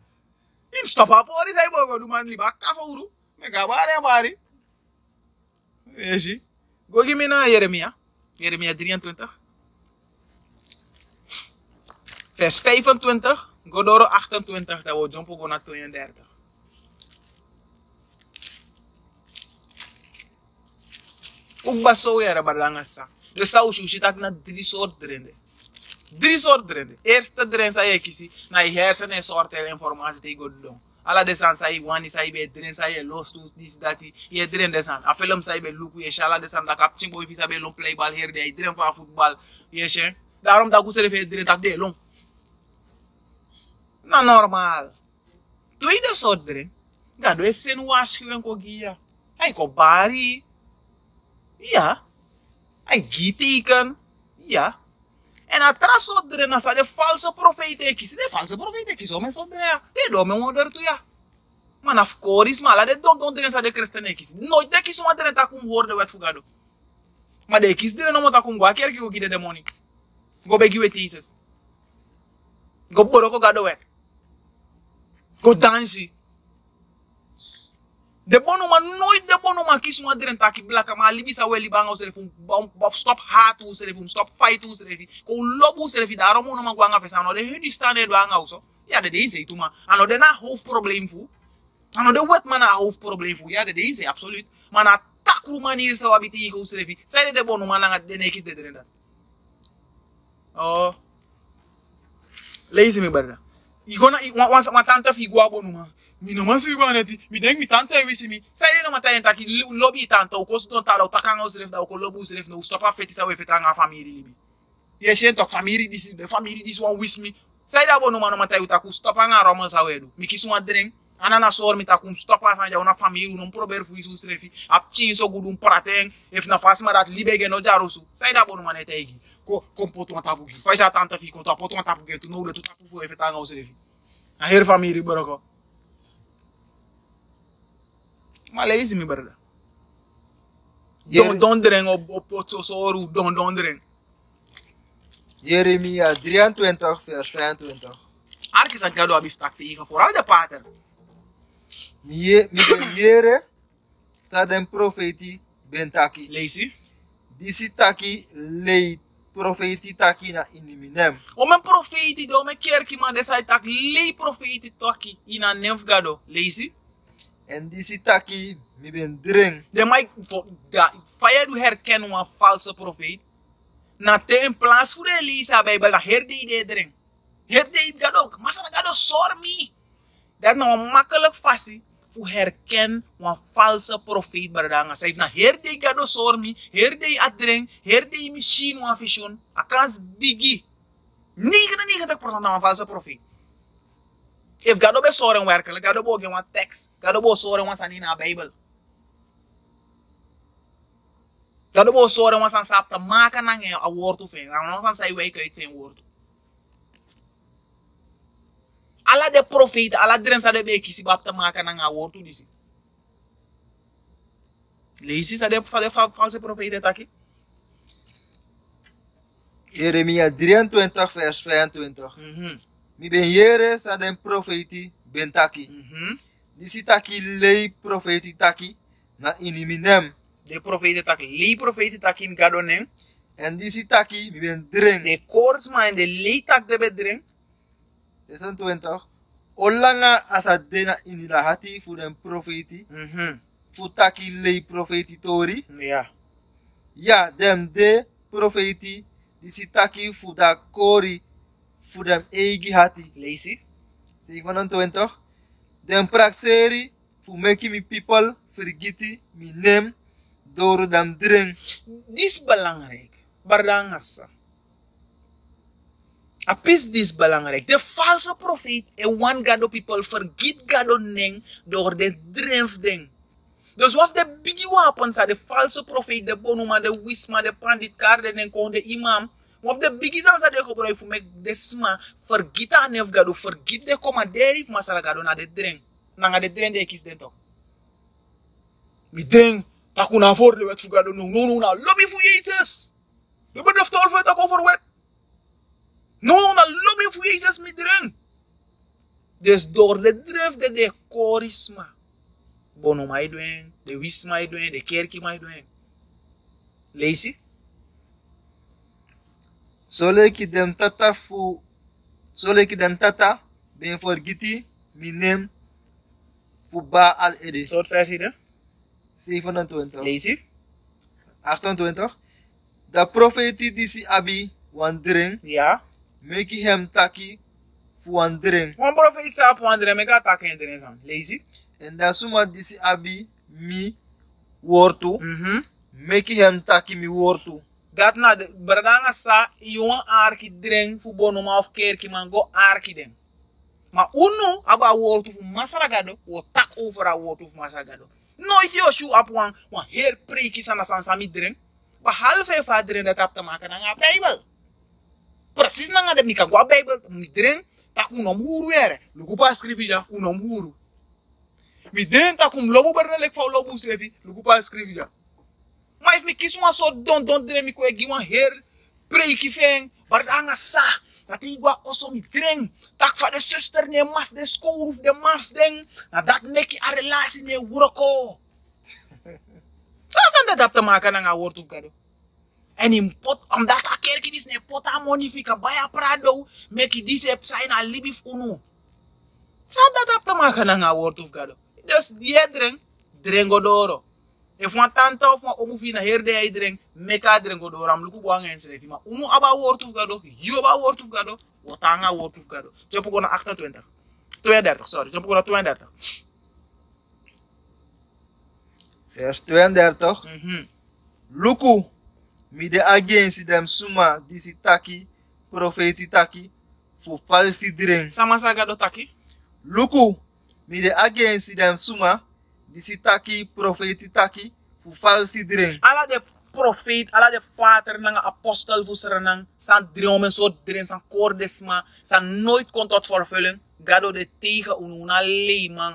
In stop up vai is I go do man liba kava uru. Megabare bari. Veja. Gå ge mig Jeremia. Jeremia 23. Vers 25. Godoro 28. Dat we jumpen gaan naar 32. Ook basso jaren barangasa. Dus zou je ziet naar drie soorten drinnen. Drie soorten drinnen. Eerste drin zei ik ici. Naar je hersenen en soorten informatie die je. Ala desen sa yi wani, sa yi be edren, sa yi lostou, dis dati, yi edren desen. A felem sa yi be lukou, yi shala desen, da kap chinko yi fi sa be lon play ball here de, yi edren fa football yi shen. Darom da gousere fe edren tak de lon. Nan normal. To yi de sodre, gado e sen washkwen ko giya. Ay ko bari. Ya. Ay gite ikan. Ya. En atrás sodre na sa de false profete ekis. De false profete ekis. O men sodre ya. De do men wonder tu ya. Man of course mala de don don dren sa de christen ekis. Nooit de ekis uma dren ta kum woorde wet fugado. Maar de ekis dren no mo ta kum gwa kerki go gide demoni. Go begi wet Jesus. Go boro ko gado wet. Go dansi. De noi ma ki sou adren ta ki blaka ma libi sa weli banga ou se refi, stop hat ou se stop fight ou se refi, kou lob ou se refi, gwanga fe ano de hundi stande do anga so, ya de de ise ituma, ano de na problem fu, ano de wet mana na problem fu, ya de de ise, absoluut, mana na takru manir sa wabiti ko ou se refi, sa e de debonuma langa dene kis de dren da Oh, lazy me barda, igona gona, wan tanta fi gwa bonuma, mi no man siri wane ti, mi denk mi tante e wisi mi. Sa ide no mata yen taki lobi tante, o kos don tala, ou o usref da, o ko lobi usref na, ou stopa feti sa we feta nga famiri li mi. Yes, yen tok famiri dis, the famiri dis wan wis mi. Sa ide abo no man no mata yu taku, stopa nga roman sa we do. Mi kisu wan dreng, anana sor mi taku, stopa sa ja una famiri, unon prober fu isu usrefi, ap chin so gudu prateng, ef na fasma dat libege no jarosu. Sa da, ide abo no man ete egi. Ko, kom potu an tapu gi. Fai sa tante fi, ko ta potu an tapu tu nou le tu tapu fu e feta nga usrefi. A her famiri boroko. Mala isi mi barda. Don don dreng op op op so soru don don dreng. Jeremia 23, vers 25. Arki sa gado abif tak tegen vooral de pater. Mi ye- mi ben yere sa den profeti ben taki. Leesi. Disi taki lei profeti taki na iniminem. O men profeti do men kerki man de sai tak lei profeti toki ina nef gado. En disi taki mi ben dreng. De mai fire du herken een valse profeet. Na te in plaats voor Elisa Bijbel dat herde ide dreng. Herde gado, masara gado sormi. Dat nou een makkelijk fasie voor herken een valse profeet bardanga. Zij na herde gado sormi, herde adreng, herde machine een vision. Akans bigi. 99% na een valse profeet. If gado be soren werkelijk, gado bo gen wan text, gado bo soren wan san in a Bijbel. Gado bo soren wan san sap te maken nan gen a woord of en, an san say wij kijk ten woord. Ala de profeta, ala de sa de be kisi bap te maken nan a woord of disi. Leisi sa de false profeet et aki. Jeremia 23 vers 22 Mm -hmm. Mi ben yere sa den profeti ben taki. Disi taki lei profeti taki na iniminem. De profeta taki, li profeta taki in gado neng. En disi taki mi ben dreng. De koorts ma en de li tak de bedring. 26. Olanga asa dena inila hati fu den profeti. Mhm. Fu taki lei profeti tori. Ja. Ja, dem de profeti. Disi taki fu da kori dem eigi hati. Leisi. 27. Den prakseri fu meki mi people vergiti mi nem door dam dreng. Dis belangrijk. Bardangasa. Apis dis belangrijk. De false profeet en one gado people forget gado neng door de drenf ding. Dus wat de bigi wapens are de false profeet, de bonuma, de wisma, de pandit karde en kon de imam. Wat de bigi zan sa de gebruik voor mek de sma forget aan nef gado, forget de commanderi masara gado na de dreng. Nanga de dreng de kis den toch. Mi dreng, Taku na voor de wet voor God. No, no, no, na lobby voor Jezus. De tol voor tak over wet. No, na lobby voor Jezus dring. Dus door de drift de de korisma. Bono mai doen, de wis mai doen, de kerkie mai doen. Lees? So leki dem tata fu so leki dem tata ben for giti mi nem fu ba al ede Soort versie de? 27 Lees je? 28 da profeti disi abi wan dring Ja. meki hem taki fu wan dring Wan profeet sa op wandelen, me ga takken in de zang. Lees je? en da suma disi abi mi wortu Mhm. meki hem taki mi wortu Dat na de bradanga sa iwan arki dreng fu bono ma of kerki man go arki den. Ma uno aba wortu fu masaragado wo tak over a wortu fu masaragado. No yo shu ap wan her preeki sana san sami dreng. Ba halve fa dreng dat ap te maken na nga Bijbel. Precies na nga de mika go Bijbel mi dreng tak unom huru ere. Lugu pa skrivi ja unom huru. Mi dreng tak um lobu berne lek fa lobu skrivi. Lugu pa skrivi ja. Maar if mi kies uma so don don dre mi ko gi wan her preiki feng bar anga sa dat igwa oso mi dreng tak fa de zuster ne mas de school of de maf deng na dat neki a relatie ne wuroko so san dat te maken na nga woord of gado en in pot omdat a kerk dis ne pot a money fika baya prado meki dis ep sai na libif unu san dat te maken na nga woord of gado dus die dreng drengo doro if wan tanta wan omu fina herde ay dreng meka drengo do ram luku bwang en slefi ma unu aba of gado yo aba woord of gado wotanga woord of gado jopo gona 28 32 sorry jopo gona 32 vers 32 mhm. Luku mi de agensi dem suma disi taki profeti taki fu falsi dring sama sa gado taki? Luku mi de agensi dem suma disi taki profeti taki fu falsi dring ala de profeet ala de pater nanga apostel fu serenang san driomen so dren san kordesma san nooit kon tot vervulling gado de tegen unu una leeman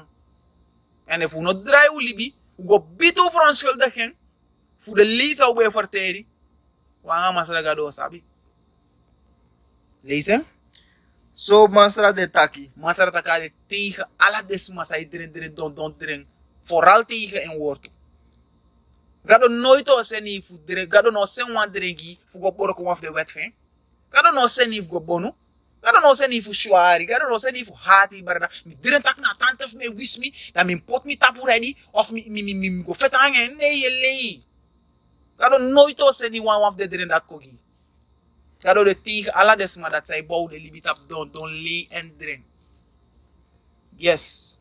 en if uno draai u libi u go bitu verontschuldiging fu de lees au be verteri wanga masra gado sabi. Lezen so masra de taki. Masra takade tegen ala desma sai dren dren don don dren vooral tegenwoordig. Gado nooit al zijn niet voederen, gado nog zijn wanderingi, voor go borok of de wet fin. Gado nog zijn niet go bonu. Gado nog zijn niet voor shuari, gado nog zijn niet voor hati, barada. Mi diren tak na tante of me wis me dat mi pot me tapu ready, of me me me mi go vet hangen, nee je lee. Gado nooit al zijn niet one of de diren dat kogi. Gado de tegen alla desma dat zij bouw de libit op don, don lee en dren. Yes.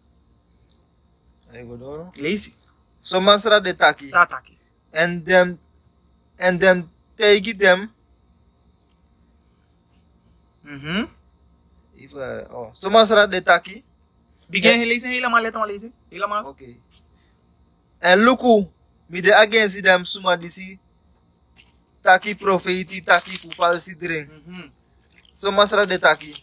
Lazy. So masra de taki sataki and dem and dem tegi dem mhm if uh, oh. So masra de taki Begin lezen helemaal, let maar lezen. Helemaal. okay. And luku mi de agensi dem suma disi taki profeti taki fu falsi dring Mhm. so masra de taki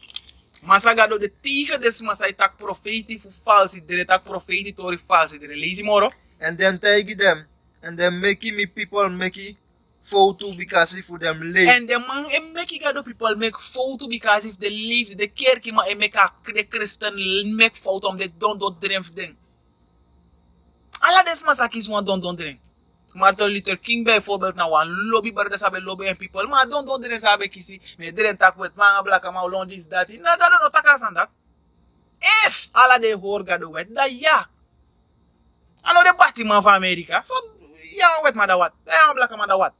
mas masagado de tiga des masai tak profeti falso, falsi dere tak profeti tori falso, dere lazy moro. And then take them and then making me people making photo because if them live. And the man and making other people make photo because if they live the que ma e make a the Christian make photo on the don't don't drink thing. All of this massacre is one don't don't drink. Martin Luther King bijvoorbeeld nou een lobby bar de sabe lobby en people. Maar don don dren sabe kisi me dren tak wet manga blaka ma long this that. Na gado no takas aan dat if alla de hoor gado wet. Da ja. Ano de batiman van Amerika. So ja wet maar da wat. Ja blaka maar da wat.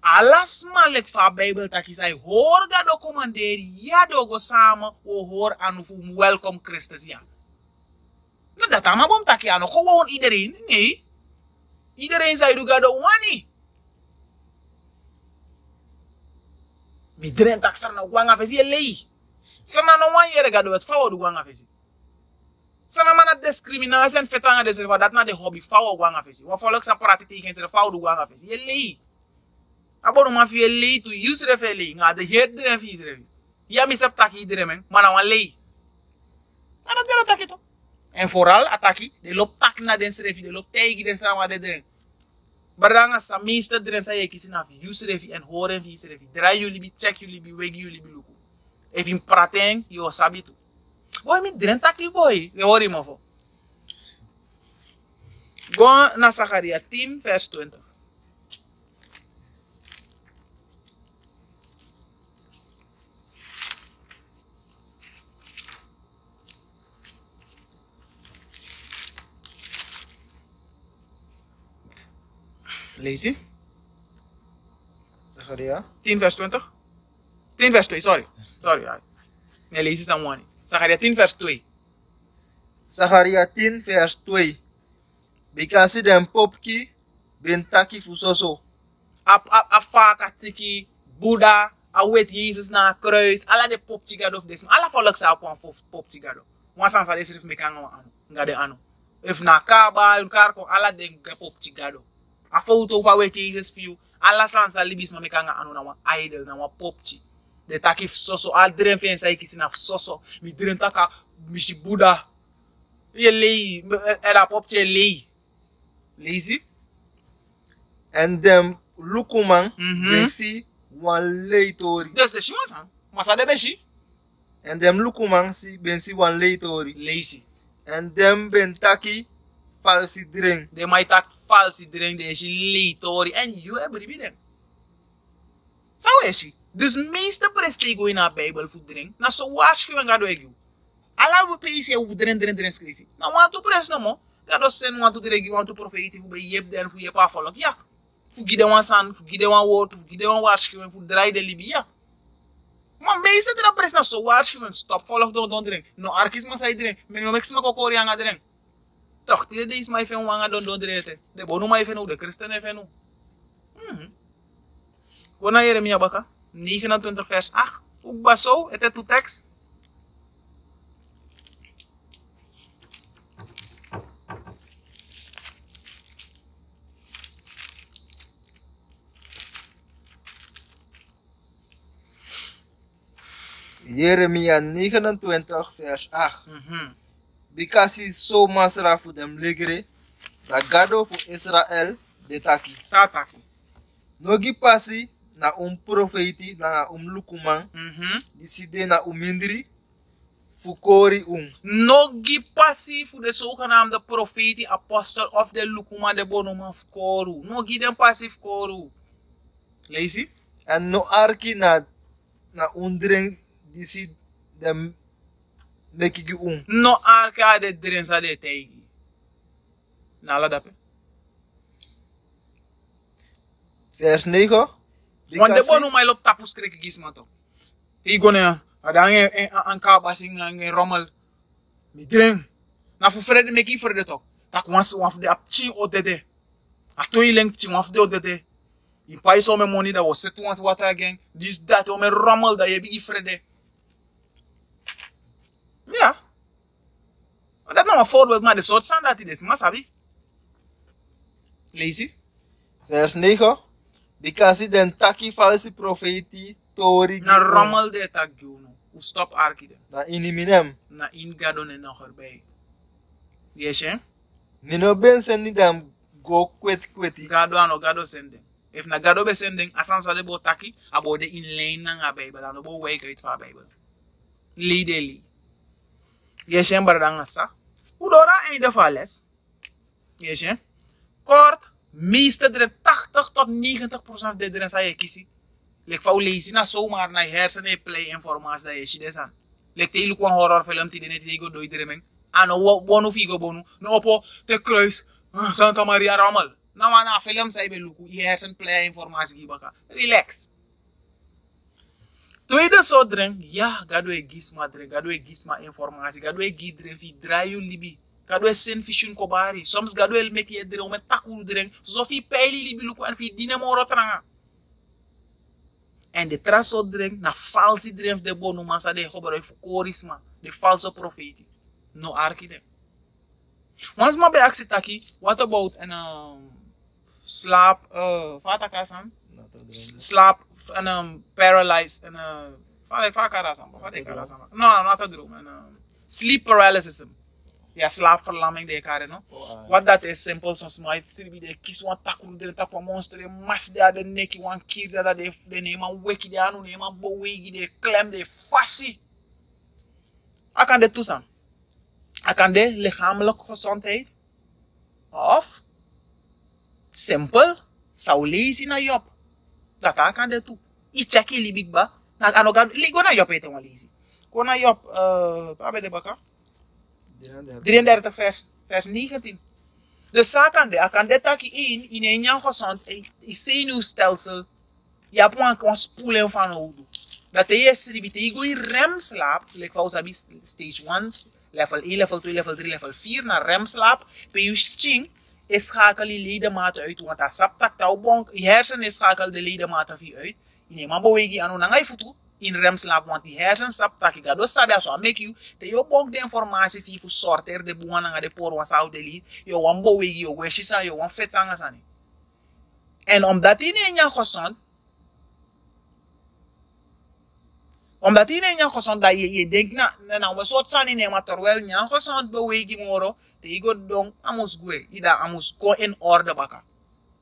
Alas malek fa Bijbel tak is hij hoor gado commandeer. Ja dogo samen o hoor aan fu welcome Christus ja. Na dat ama bom tak ja. No gewoon iedereen? Nee Iedereen zei du gado wani. Mi tak sarna wanga fesi lei. Sana no wan yere gado wet fawo du wanga fesi. Sana mana discriminatie en fetanga deserva dat na de hobby fawo wanga fesi. Wa volk sa prati tegen zere fawo du wanga fesi. Ye lei. Abono ma fi lei tu use refe lei nga de heer dren fi zere. Ya mi sep tak iedereen men, mana wan lei. Ana delo tak ito. En vooral ataki, de loopt tak naar den schreef, de loopt tegen den sama de den. Baranga sa meeste dren sa je kiezen af refi en horen vi refi. Draai jullie bi, check jullie bi, weg jullie bi luku. In praten, yo sabi tu. Boy, mi dren taki boy. We worry mo fo. Go na Zachariah 10 vers 20. ليزي زكريا تين فيرس 20 تين فيرس 2 sorry, سوري انا ليزي سمواني زكريا تين فيرس 2 زكريا تين فيرس 2 بيكاسي دم بوبكي بنتاكي fusoso. ap ap ap fakatiki Buddha a Jesus na kruis. Ala de pop tigadof des. Ala folok sa pon pop pop tigadof wan san sa desrif me kan anu. Ngade anu. If na kaba yun karko ala de pop tigadof a foto fa we ke ises fiu ala sansa libis ma mekanga anu na wan idol na wan popchi de taki soso a dren fen sa ikisi na soso. Mi dren taka mishi buda ye lei era popchi e lei. Lazy? And then lukuman mm -hmm. they see one lei tori des de shimasan masa de beshi and them lukuman si ben si one lei tori lazy. And them ben taki falsi drink. De mai tak falsi drink de shi leitori en you hebben die binnen. Zo is shi. Dus meeste prestego in a Bijbel voor drink. Na so waarschuwen ga do ik you. Ala we pees je hoe drink drink drink schrijf. Na want to pres no mo. Ga do sen want to drink want to profeti hoe be yep den je pa volk. Ja. Voor gide wan san, voor gide wan woord, voor gide wan waarschuwen, voor draai de libi. Ja. Maar meeste drink pres na so waarschuwen. Stop volk don don drink. No arkis ma sai drink. Men no mex ma kokori anga. Toch, dit is mijn fan wanga don don drete. De bonu mijn fan de christen fan. Mhm. Wana Jeremia baka 29 vers 8. Ook baso, het het tekst. Jeremia 29 vers 8. Mhm. Because he so masra voor dem legere. Da gado voor Israël de taki. Sataki. Nogi pasi na um profeti na um lukuman. Mhm. Diside na umindri. Fukori um. Nogi passie voor de zogenaamde profetie, apostel of de lukuma de bonoma koru. Nogi den passief koru. Je? En no arki na na undring disi dem mekigi um. No arka de drensa de teigi. Nala dape. Vers 9. Want de Because bonu mai lop tapus krek gisma to. Ti gone ada nge an ka basing nge rommel. Mi dren. Na fu frede me ki frede to. Tak wans waf de ap chi o dede. A to ileng chi waf de o dede. In pai so me money that was set once water again. This that o me rommel da ye bigi frede. Maar dat nou een voorbeeld, maar de soort standaard die is, maar sabi. Je? vers 9. Because den taki falsi profeti tori Na rommel de tak no. U stop arkide. na iniminem. Na in gadon en nog erbij. Yes, hè? Mino ben sendi dem go kwet kweti. Gado ano gado sending. If na gado be sending, asan sa de bo taki, abo de in lane na nga Bible, ano bo wake uit van Bible. Lee de lee. Yes, hè, baradang sa. Udora einde van les. Yes, hè? Kort, meeste de 80 tot 90 procent de dren je kisi. Lek fa lezen na zomaar na hersenen play informatie dat je shi desan. Lek te ilu kwan horror film ti dene ti go doi dremeng. Ano bonu figo bonu. No opo te kruis. ah, Santa Maria Ramal. Na wana film sa ibe luku. Je hersen play informatie gibaka. Relax. Tweede soort drink, ja, gado e gisma drink, gado e gisma informatie, gado e gi drink, fi draai libi, gado e sen kobari, soms gado e mek ye drink, met takuru so fi peili libi luku en fi dine moro tranga. En de traso drink, na falsi drink de bonu masa de gebruik voor korisma, de false profetie. No arki de. Once ma be aksi taki, what about en um, slaap, uh, vata kasan? S- slaap en um, paralyzed en uh, karasan, vaak karasan. No, no, not a droom. En um, sleep paralysis. Ja, slaapverlamming de kare no. Wat dat is simpel zoals maar het sirbi de kies wan takuru de takwa monster de mas de de neki wan kier de de de neema weki de anu neema bewegi de klem de fassi. Akan de toestand. Akan de lichamelijke gezondheid. Of simpel zou lezen naar Job. Dat akan de toe. I check je libik ba. Na ano ga ligo na Job ete wan lezen. Ko na Job eh uh, de baka. 33 vers, vers 19. Dus sakande, akan de taki in, in een jaar gezond, i zenuwstelsel, een kon spoelen van oudu. Dat hij is, die betekent in remslaap, like we sabi stage 1, level 1, level 2, level 3, level 4, naar remslaap, pe je ching, is schakel die ledematen uit, want dat saptak tau bonk, je hersen is schakel de ledematen via uit, je neemt een beweging aan, je voeten, in remslaap want die hersen sap taki ga sabi aso make you te yo de informatie fi fu sorter de buana nga de por wa sau de li yo wan bo wegi yo weshi sa yo wan fet sanga sani en omdat die in nya gezond omdat die in nya gezond dat je je denkt na na soort sani ne maar terwijl nya gezond bewegi moro te i god amos gue ida amos go in order baka.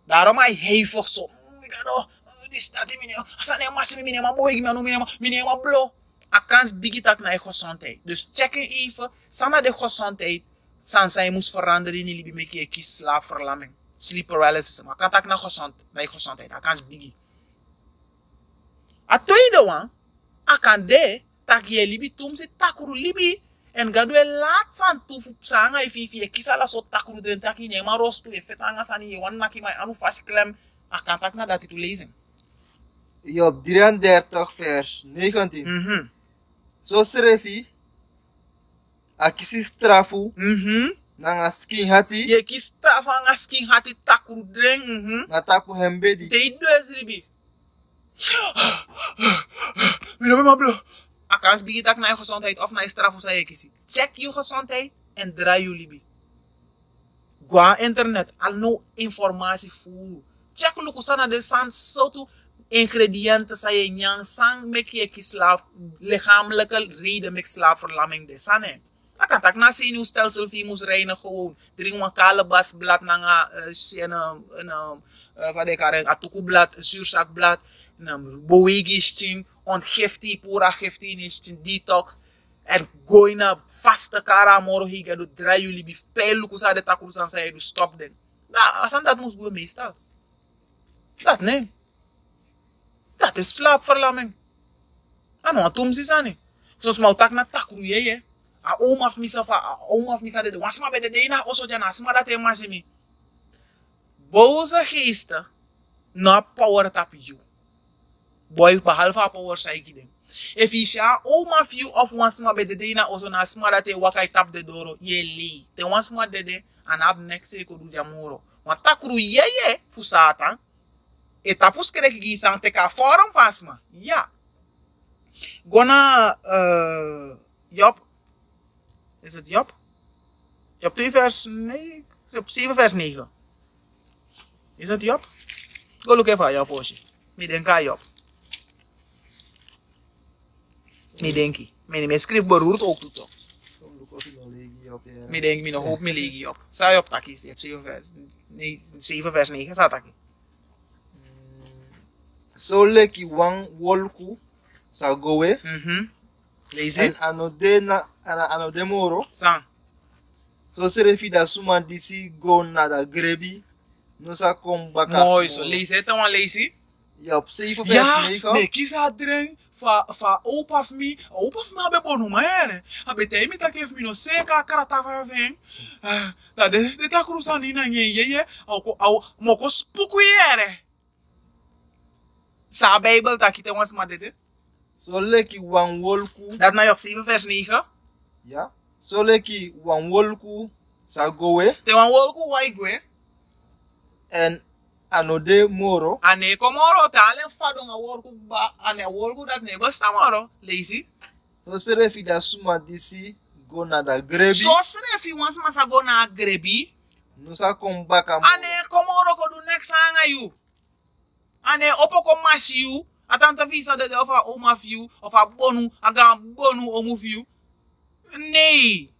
Daarom ai hei forso igado oh oh, oh, this tati minema asane masi minema boy gimano minema minema blo akans bigi tak na gezondheid dus check even uh, sana de gezondheid san sai moes verander in libi meki e kis slaapverlamming sleep paralysis. Maar kan tak na gezond na gezondheid akans bigi a tweede wan akan de tak ye libi tumsi takuru libi En gado e laat san tu fu sanga e fifi e kisa la so takuru den taki ne ma rostu e fetanga sani e wan naki mai anu fast klem. A kan tak na dat itu lezen. Job 33 vers 19. Mhm. So srefi, a kisi strafu, Mhm. nanga skin hati, Ye ki staff ang asking hati takuru dreng. Mhm. na tapu hembedi. Te ido esribi. Mino ma blo. Akans bigi tak na je gezondheid of na je straf je. Check je gezondheid en draai je libi. Gwa internet al no informatie voer. Check luku sana de san sotu ingrediënten sa je nyang sang mek je ki lichamelijke reden mek slaapverlamming de sane. Dan kan tak na zenuwstelsel fi moes reinen gewoon. Drink een kalebasblad na nga uh, een een uh, wat ik haar atukublad, zuurzakblad, een bewegisting, ontgifti, pura gifti in detox. En gooi na vaste kara moro higa do draai jullie bi pelu kusa de takurusan sa do stop den. Nou, asan dat moest go meestal. Dat nee. Dat is slaapverlamming. Ano, atum si sani. Sos mau tak na takuru yeye. A oma of misa fa, a oma of misa de de wasma be de de na oso jana asma dat e masimi. Boze geesten na power tap you. Boy behalve power saiki den. If you sha oma of you of wasma be de de na oso na asma dat e wakai tap de doro ye li. Te wasma de de an ab next e ko du jamoro. Wa takuru yeye fu satan. E tapus krek gi sang te ka forum fasma. Ja. Gona uh, Job is het Job? Job 2 vers 9? Job 7 vers 9. Is het Job? Go look even Job Oshi. Mi denk aan Job. Mi denki. Mi me schrijf beroerd ook toe toch. Mi denk mi nog hoop mi legi Job. Sa Job takis. Job 7 vers 9. 7 vers 9. Sa taki. So leki wan wolku sa gowe, Mhm. En anode na anode moro. Sang. So srefi da suma disi go na da grebi, no sa kom baka. Mooi zo. Lees it dan lees it. Job 7 vers Ja, 9. me kisa dreng fa, fa opa fmi, opa fmi abe bonu maene, né? abe te imi take tá fmi no se ka kara cara fara tá ven, ah, tá de, de ta krusa nina nye yeye, au, pouco moko spuku yere. Sa Bijbel tak ite wans ma dede? Soleki wan wolku. Dat na op 7 vers 9. Ja. Soleki que o sa gowe. Te wan wolku wa igwe. En anode moro. Ane komoro te alen fado nga wolku ba ane wolku dat ne ba stamoro. Lazy. So srefi da suma disi go na da grebi, So srefi wans masa go na grebi. no sa kom baka mo. ane komoro ko du next hanga you ane opo ko masi you atanta visa de de of a oma you of a bonu aga bonu omu you nee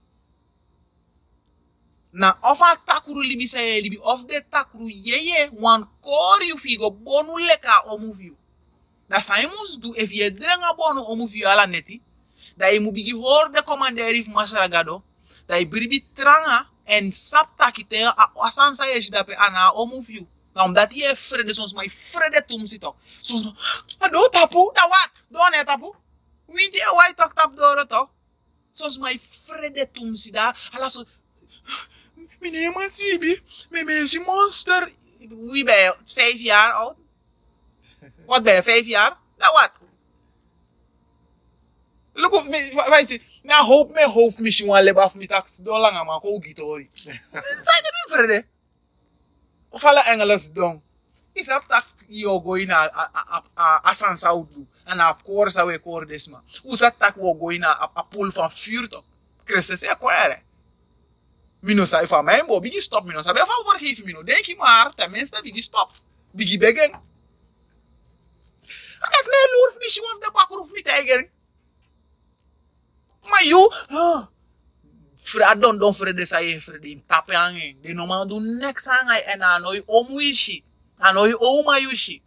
Na of a takuru libi sa ye libi of de takuru yeye wan kori you figo bonu leka omuviu. Da sa je moest doen, if je drenga bonu omuviu ala neti, da bigi hoor de commanderi f masaragado, da je bribi tranga en sap takite a asansa ye shidape ana omuviu. Nou, omdat je vrede, soms maar vrede tum zit toch. Soms, ah, do tapu, da wat? Do ne tapu? Wie die wai tak tap door toch? Soms maar vrede tum zit daar. So, meneer Masibi, is een monster. Wie ben je? Vijf jaar oud? Wat ben je, vijf jaar? Nou wat? Look op me, wij zien, na hoop me hoofd misschien wel hebben af met tax dollar maar ook gitori. Zijn er vrede? Of alle Engels doen. Is dat tak yo going na a a a a san saudu en a koor sa we koor desma. Hoe zat tak wo going na a, a pool van vuur toch? Christus é kwere. Mino sai van mij, bo bigi stop mino sabe van vergeef mino. Denk je maar, tenminste bigi stop. Bigi begen. Het nee loer of de bakker of niet. Maar Fra don don frede sa ye frede im tape ange. De no man do next ange en anoi omu ishi. Anoi oma yushi.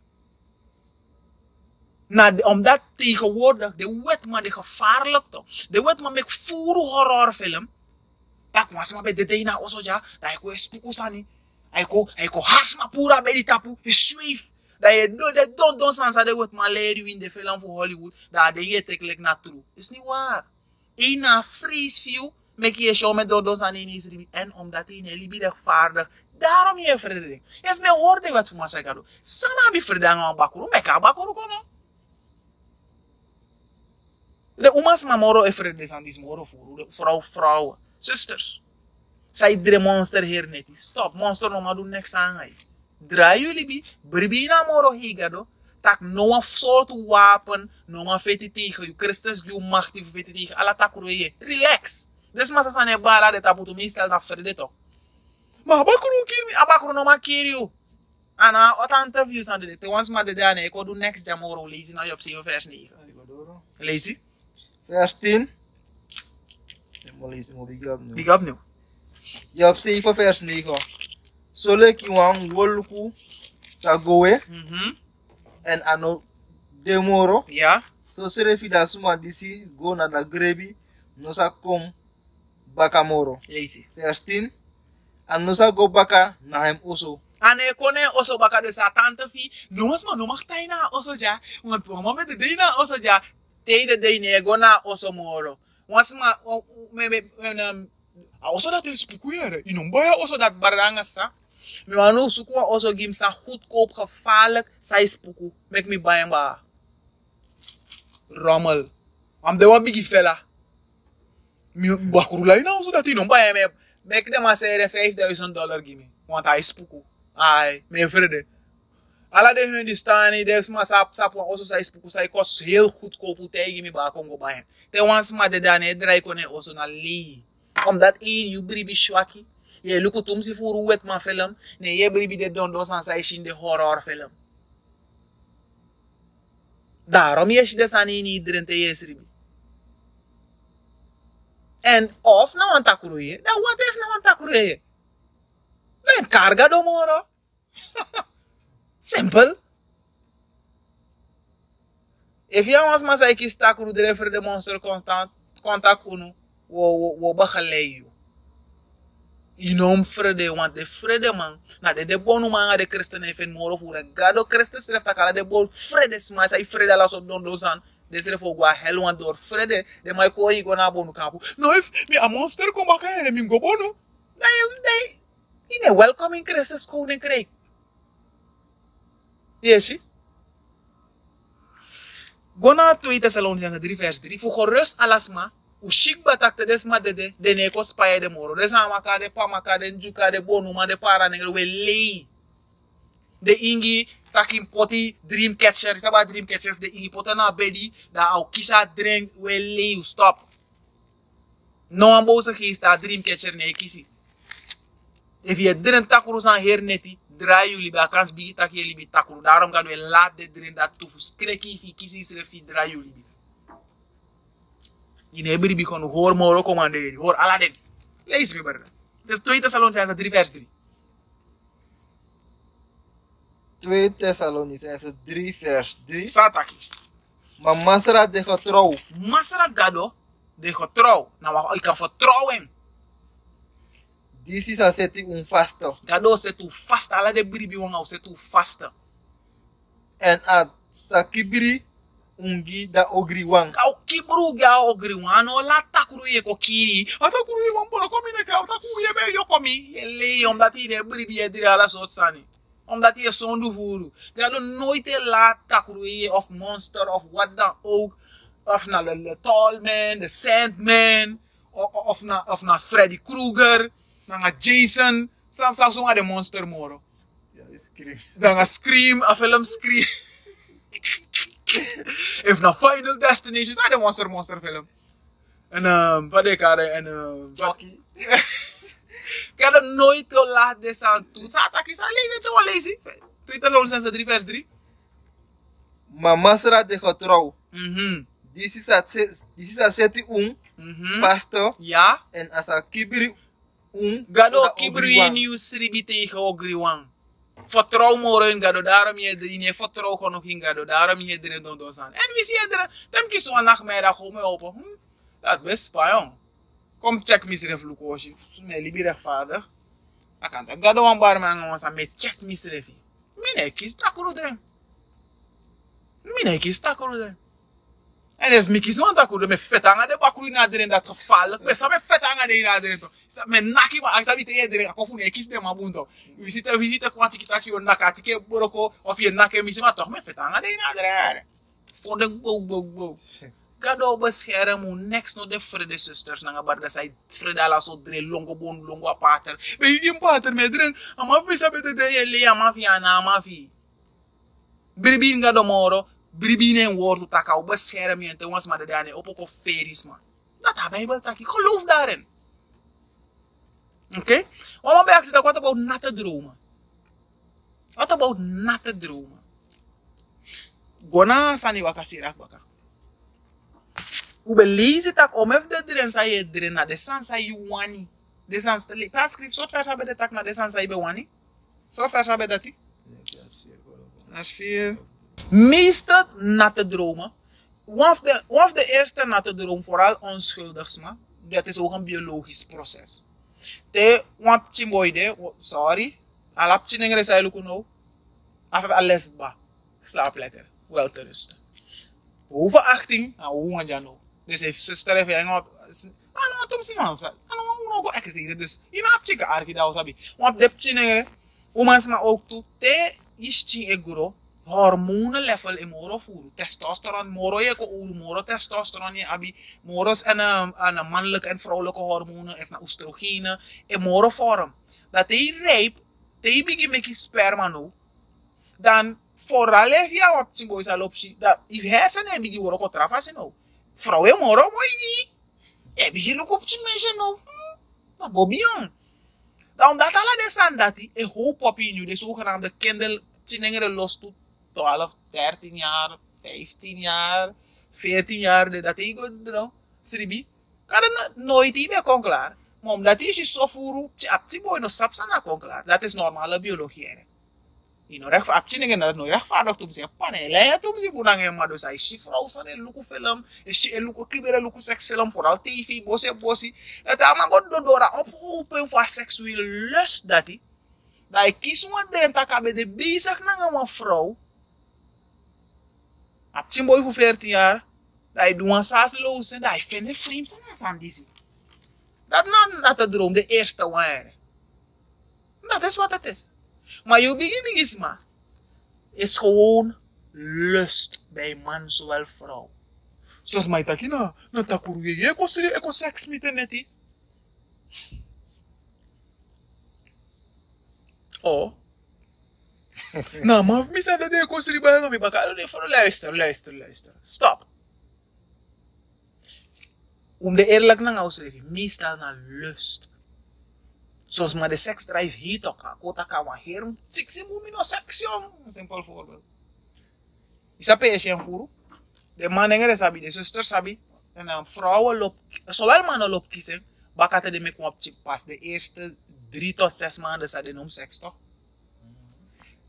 De, omdat de wet maar de gevaarlijk toch. De wet maar met voeren horrorfilm. Tak was maar bij de dena oso ja. Dat ik weer spooko sani. Ik ko, ik ko hasma pura die tapu. Je zweef. Dat je do de don don sansa de wet maar leer in de film voor Hollywood. Dat de je tekelijk na true. Is niet waar. Een na freeze view mek je show met dodos aan in Israël. En omdat hij een libi rechtvaardig. Daarom je vrede. Je me hoorde wat voor zeggen. Sana bi vrede aan bakuru. Meka bakuru kono. De umas mamoro e vrede aan die moro voor vrouw vrouwen. Zusters. Zij drie monster hier net. Stop. Monster no maar doen niks aan. Draai jullie bi. Bribina moro higado. Tak no soort wapen. No maar veti tegen. Je Christus je macht die veti tegen. Alla takuru je. Relax. Des masa sane bala de taputu mi sel na frede to. Ma abakuru kiri mi abakuru no ma kiri you. Ana ota interview san de te once ma de dane e ko do next jamoro lazy na yop se vers 9. Lazy? Versen 10. Mwen lise mwen bigab nou. Bigab nou. Yap se ifo vers 9 an. Sole ki wan wol kou sa gowe. Mm -hmm. Ano demoro. Yeah. So sere fi suma disi go na da grebi. No sa kom baka moro. Yeah, isi. Vers 10. An no sa go baka na hem oso. Ane kone oso baka de sa tante fi. No mas man no makta ina oso ja. Wan pwa mame de de oso ja. Tei de dei ne go na oso moro. Once ma o- o- me me me a oso dat is puku yere. Inom baya oso dat baranga sa. Me wanu suku a oso gim sa goedkoop gevaarlijk sa is puku. Mek me bayan ba. Rommel. Am de wan bigi fella. Mi bakurulay na oso dat inom bayan me. Mek de ma sere 5000 dollar gimme. Want hij is. Ai, me vrede. De hun die staan niet, dus maar sap sap wan oso sai spuku sai kost heel goedkoop hoe tegen me ba Congo bayan. Te wans ma de dane draai kone oso na li. Omdat één you bribi shwaki. Je luku tum si furu wet ma film. Ne je bribi de don dos an sai shin de horror film. Daarom je de sani ni iedereen te yesribi. En of na wan takuruye. Da wat if na wan takuruye? Len carga do moro. Simple. Evian was mas aiki sta kuru dere fere de monster constant contact kunu wo wo wo bakhaleyu. Inom frede want de frede man na de de bonu man de kristen efen moro fura gado kristen sref takala de bol frede smas ai frede la so don dozan de sref o gwa hel wan dor frede de mai ko i gona bonu kampu. No if mi a monster ko baka ere mi go bonu. Dai dai ine welcoming kristen ko ne krei. Go na 2 Thessalonians 3 vers 3. Fu gerust alasma. U shik batak te desma dede. De neko spaya de moro. De sama ka de pama ka de njuka de bonu ma de para negro we lei. De ingi takin poti dream catcher. Saba dream catchers de ingi pota na bedi. Da au kisa drink we lei. Stop. No an boze geest da dream catcher ne kisi. If je drin takuru san her neti, draai jullie bij kans bigi tak jullie bij takuru. Daarom gaan we laat de drin dat tofu skreki fi kisi sre fi draai jullie bij. Bri bi kon hoor moro commanderen, hoor aladen. Lees me bar. Dus 2 Thessalonicense 3 vers 3. 2 Thessalonicense 3 vers 3. Sataki. Maar masra de getrouw. Masra gado de getrouw. Nou, ik kan vertrouwen. This is a set un faster. That do un faster. Ala de biri bi wanga set un faster. And a sakibiri ungi da ogri wang. Ka kibru ga ogri wang. Ano la takuru ye ko kiri. Atakuru ye wambora komi ne ka. Atakuru ye be yo komi. Yele yom dati ne biri bi edire ala sot sani. Omdat je zonde voert. Dat je nooit laat takroeien of monster of what dan ook. Of naar de, tall man, the Sandman. Of, of, naar, of na Freddy Krueger. Na Jason. Sam sam so de monster moro. Dan gaan Scream, een film Scream. If na Final Destination, zijn de monster monster film. En um, wat ik had, en um, Jockey. ik had nooit te laat des aan toe. Zaterdag is lezen, het wel lezen. Twitter Lonsens 3 vers 3. Maar masra de getrouw. Mhm. This is a this is a seti un Mhm. vaste. Ja. En as a kibri un. Gado da kibru ogri je wang. nieuw sribi tegen ogriwang. Vertrouw more in gado, daarom je erin, je vertrouw gewoon nog in gado, daarom je erin don don san. En wie zie je erin? Dan kies een nachtmiddag mee open. Hm? Dat best spijong. Kom check misref lukoshi. Me libi rechtvaardig. Ik kan het gado een bar man gaan me check misrefi. Mine kies takuru erin. Mine kies takuru erin. Enev mi qui se an takou de me fet an gade bakou yon adren dat fal. Mwen sa me fet an gade yon adren to. me naki man ak sa vite yon adren akon foun yon kis dem. Visite visite kwa tiki taki yon naka tike boroko of yon nake mi se ma tok me fet an gade yon adren. Fonde go go go. Gado bescherm hoe niks no de vrede sisters na gabarga sai vrede la so dre longo bon longo pater. Be yon pater me dren amafi sa bete de ye le amafi an amafi. Biribin gado moro. Bribi ne woord taka o bescherm je en te was maar de dane op op feries man. Dat de Bijbel taki, geloof daarin. Oké? Okay? Waarom ben ik wat about natte dromen? What about natte dromen? Gona sani waka sirak baka. Ube lezen tak om even de dren sa je dren na de san sa je wani. De san sa le pas skrif soort vers hebben de tak na de san sa je be wani. Soort vers hebben dat die. Vers 4. Meeste natte dromen. One of, de, one eerste natte droom, vooral onschuldigs, man. Dat is ook een biologisch proces. Te, want chimboide, sorry. Alap chinengre sa iluku no. Af ba. Slaap lekker. Wel te rusten. Hoeveel achting? Nou, hoe gaan je nou? Dus heeft zuster even hangen op. Ah, nou, tom si san. Ah, nou, nou zeggen. Dus, je na chika arki da sabi. Want dep chinengre. Hoe man ma ook toe. Te, is chi. Hormonen level in moro voeren. Testosteron, je uru, moro testosteron je abi. Moro's en een, en een mannelijke en vrouwelijke hormonen, even oestrogenen, in moro vorm. Dat hij rijp, hij begint met je sperma nu, dan vooral even jou op zijn boys al op dat je hersenen die worden contrafas nou. Vrouwen moro mooi die. Je begint ook op je mensen nou. Maar bobion. Dan dat alle de san dat hij een hoop op je nu, de zogenaamde kinderen, tieningen los toe 12, 13 jaar, 15 jaar, 14 jaar, dat ik no, sribi. Kan nooit meer kon klaar. Maar omdat hij is zo voeren, apti boy no sapsana kon klaar. Dat is normale biologie. Je no recht dingen dat no rechtvaardig tum se pane. Lei tum se bunang e mado sai shi vrouw sa de luku film, e shi e luku kibere luku sex film vooral TV, bosse bossi. Dat ama god don dora oproepen voor seksuele lust dat hij. Dat ik kies wat erin takabe de bezig na een vrouw. Op zijn boy voor 14 jaar. Dat hij doet een saas loos en dat hij vindt een vreemd van zie. Dat nou dat de droom de eerste waren. Dat is wat het is. Maar je maar. Is gewoon lust bij man zowel vrouw. Zoals mij taki na, takuru je, je kon siri, eko seks met neti. Oh. Nou, maar mis dat de kon siri bij me baka. Voor luister, luister, luister. Stop. Om de eerlijk naar ons reden, meestal naar lust. Zoals maar de seksdrive heet ook. Kota kawa heer, sexy moemi no seks jong. Simpel voorbeeld. Isa pe je een furu. De man engere sabi, de zuster sabi. En vrouwen loop, zowel mannen loop kiezen, Bakate de me kom op chick pas. De eerste drie tot zes maanden zat in om seks toch?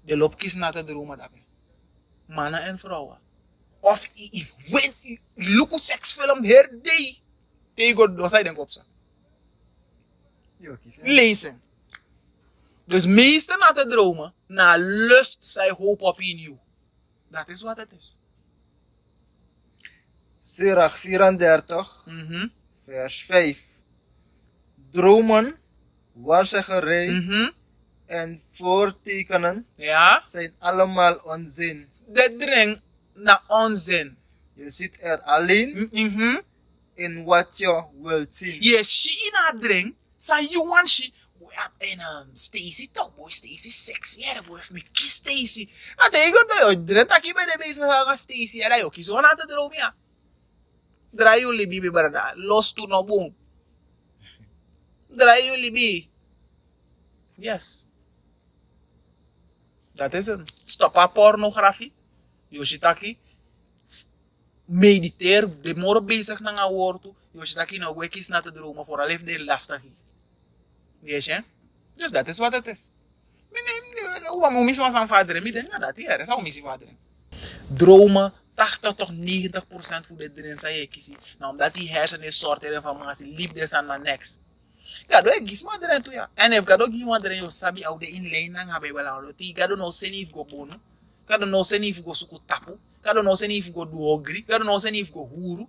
De loop kies na te dromen daarbij. Mannen en vrouwen. Of when i- look hoe seksfilm her day. Tegen wat zij denk op. Lezen. Dus meeste na te dromen, na lust zij hoop op in you. Dat is wat het is. Sirach 34, Mhm. vers 5. Dromen, waarzeggerij Mhm. En voortekenen Ja. zijn allemaal onzin. De drink na onzin. Je zit er alleen Mhm. in wat je wilt zien. Ye she in haar drink. Sa you want she. En um, Stacy toch boy Stacy sexy. Ja, de boy heeft me kies Stacy. Ah, tegen bij jou. Drent dat je bij de bezig gaan Stacy. Ja, dat je kies. Wat te dromen ja. Draai jullie bibi brada. Los to no boom. Draai jullie bi. Yes. Dat is het. Stop haar pornografie. Yoshitaki. Mediteer. De morgen bezig naar een woord toe. Yoshitaki nou we kies na te dromen. Vooral heeft de lastig. Yes, hè? Dus dat is wat het is. Hoe moet je aan vader? Ik denk dat hier. Is vader. Dromen 80 tot 90 procent voor de erin zijn je. Nou, omdat die hersenen van mensen, liep des aan mijn Gado e gis madren tou ya. And if gado gi madren yo sabi au de inlay nan nga Bible an do ti, gado nou seni if go bono, gado no seni if go suku tapu, gado nou seni if go duogri, gado no seni if go huru.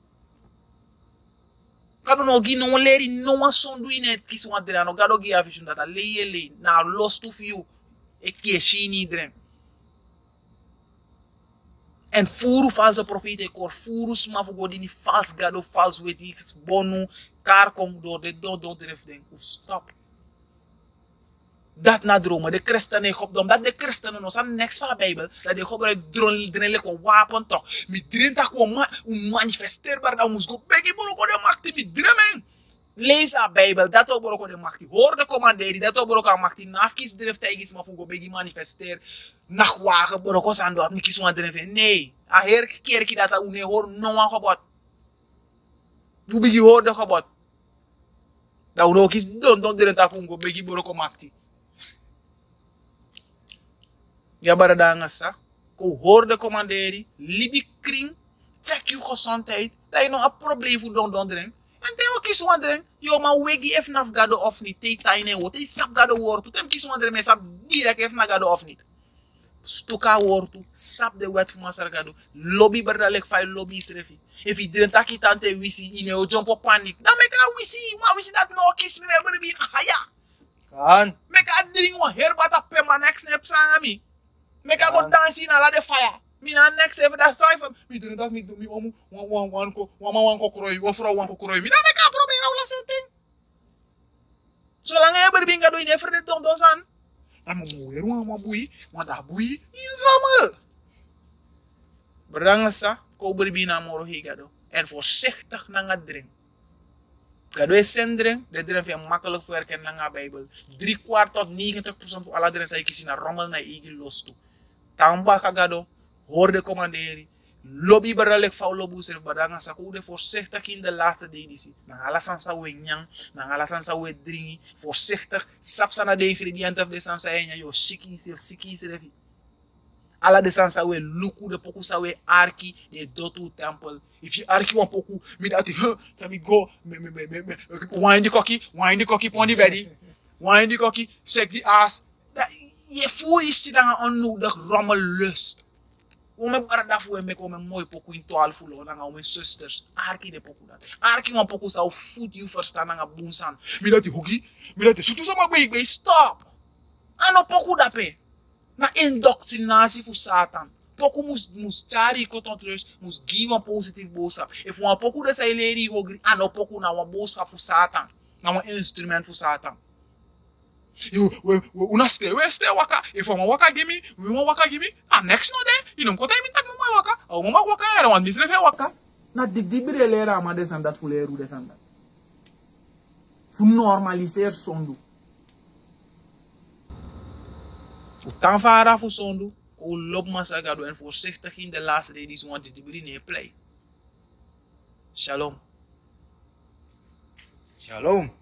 Gado no gi nou leri no an sondu inet kis madren an, gado gi avishun data leye leye, na los tu fiyu, e kieshini dren. En furu falso profite cor furu smafu godini fals gado, fals wetis, bonu, kar kom door de do do drif ding. Oef, Stop. Dat na dromen. De christenen op omdat de christenen ons aan niks van Bijbel. Dat de gebruik dron dren ko wapen toch. Mi drin ma un manifesteerbaar dan moest go begi boro ko de makti mi dremen. Lees a Bijbel, dat ook boro de makti. Hoor de commanderi, dat ook boro ko makti. Nafkis drif tegis ma fugo begi manifesteer. Nachtwagen boro ko san doat mi kies wan drif. Nee. A her keer ki dat a une hoor no wan gebod. Hoe bigi hoor de gebod. Da uno kis don don dren tak ungo begi boro ko makti. Ja, bara daar ngasa. Ko hoor de commanderi, libi kring, check je gezondheid. Dat je nog een probleem voor don don drink. En te ook kies wan drink. Yo, maar wegi ef naf gado of niet. Te taine wo, te sap gado woord. Tem kies wan drink, me sap direct ef na gado of niet. stuka wortu sap de wet fuma lobby berda lek fay lobby srefi. If he didn't take it wisi ine o jump up panic na make a wisi ma wisi that no kiss me ever be haya kan? Make a drink one hair bata pe ma next snap sana mi make a go kan. dance in ala de fire mi na next ever that cypher mi didn't have me do me omu one one wan ko one wan one ko kuroi one fro one ko kuroi. Mi na make a problem ra ula sente so langa ever ya be ngado ine ferde don don san. Mau mwamwabuyi mwadabuyi ramal iya, berangsa ko berbina moro higado en voorzichtig na nga drink Gado is zendring, de drink via makkelijk werken na nga bijbel. Drie kwart tot 90 procent van alle drinks zijn na naar rommel naar eigen los tu. Tamba kagado, hoorde komanderi. Lobby beralik fau lobu serf badanga sa kude voorzichtig in de laatste edisi. Na alasan sa we nyang, alasan sa we. Voorzichtig, sap sana de ingrediënten of de sansa enya yo shiki sef siki sefi. Ala de sansa we luku de poku sa we arki de dotu temple. If you arki wan poku, mi dati, huh, sa mi go, me, me, me, me, me, wine the cocky, wine the cocky pon the belly, wine the cocky, shake the ass. Dat, je voelt je dan onnodig. Hoe me bara daarvoor en me komen mooi poku in 12 voelen, dan gaan mijn zusters, arki de poku dat. Arki wan poku zou voet you verstaan, dan gaan boensan. Mi dati hoki, mi dati, sutu sama stop. Ano poku dat pe na indoctrinatie voor Satan. Poku mus mus chari kotontlers mus give een positief boodschap. If one poku de say lady hogri, ano poku na een boodschap voor Satan. Na een instrument voor Satan. You, we, we, una stay, we stay waka. If oman waka gimi, we wan waka gimi. A ah, next no de, inom kota imin tak mwen waka. Ah, a oman wak waka, a wan misrefe waka. Na dik di bire lera ama desan dat fule eru desan dat. Fou normaliser sondu. O tan fara fou sondu, ou lop masagado en voorzichtig in de laatste editie, want dit wil niet play. Shalom. Shalom.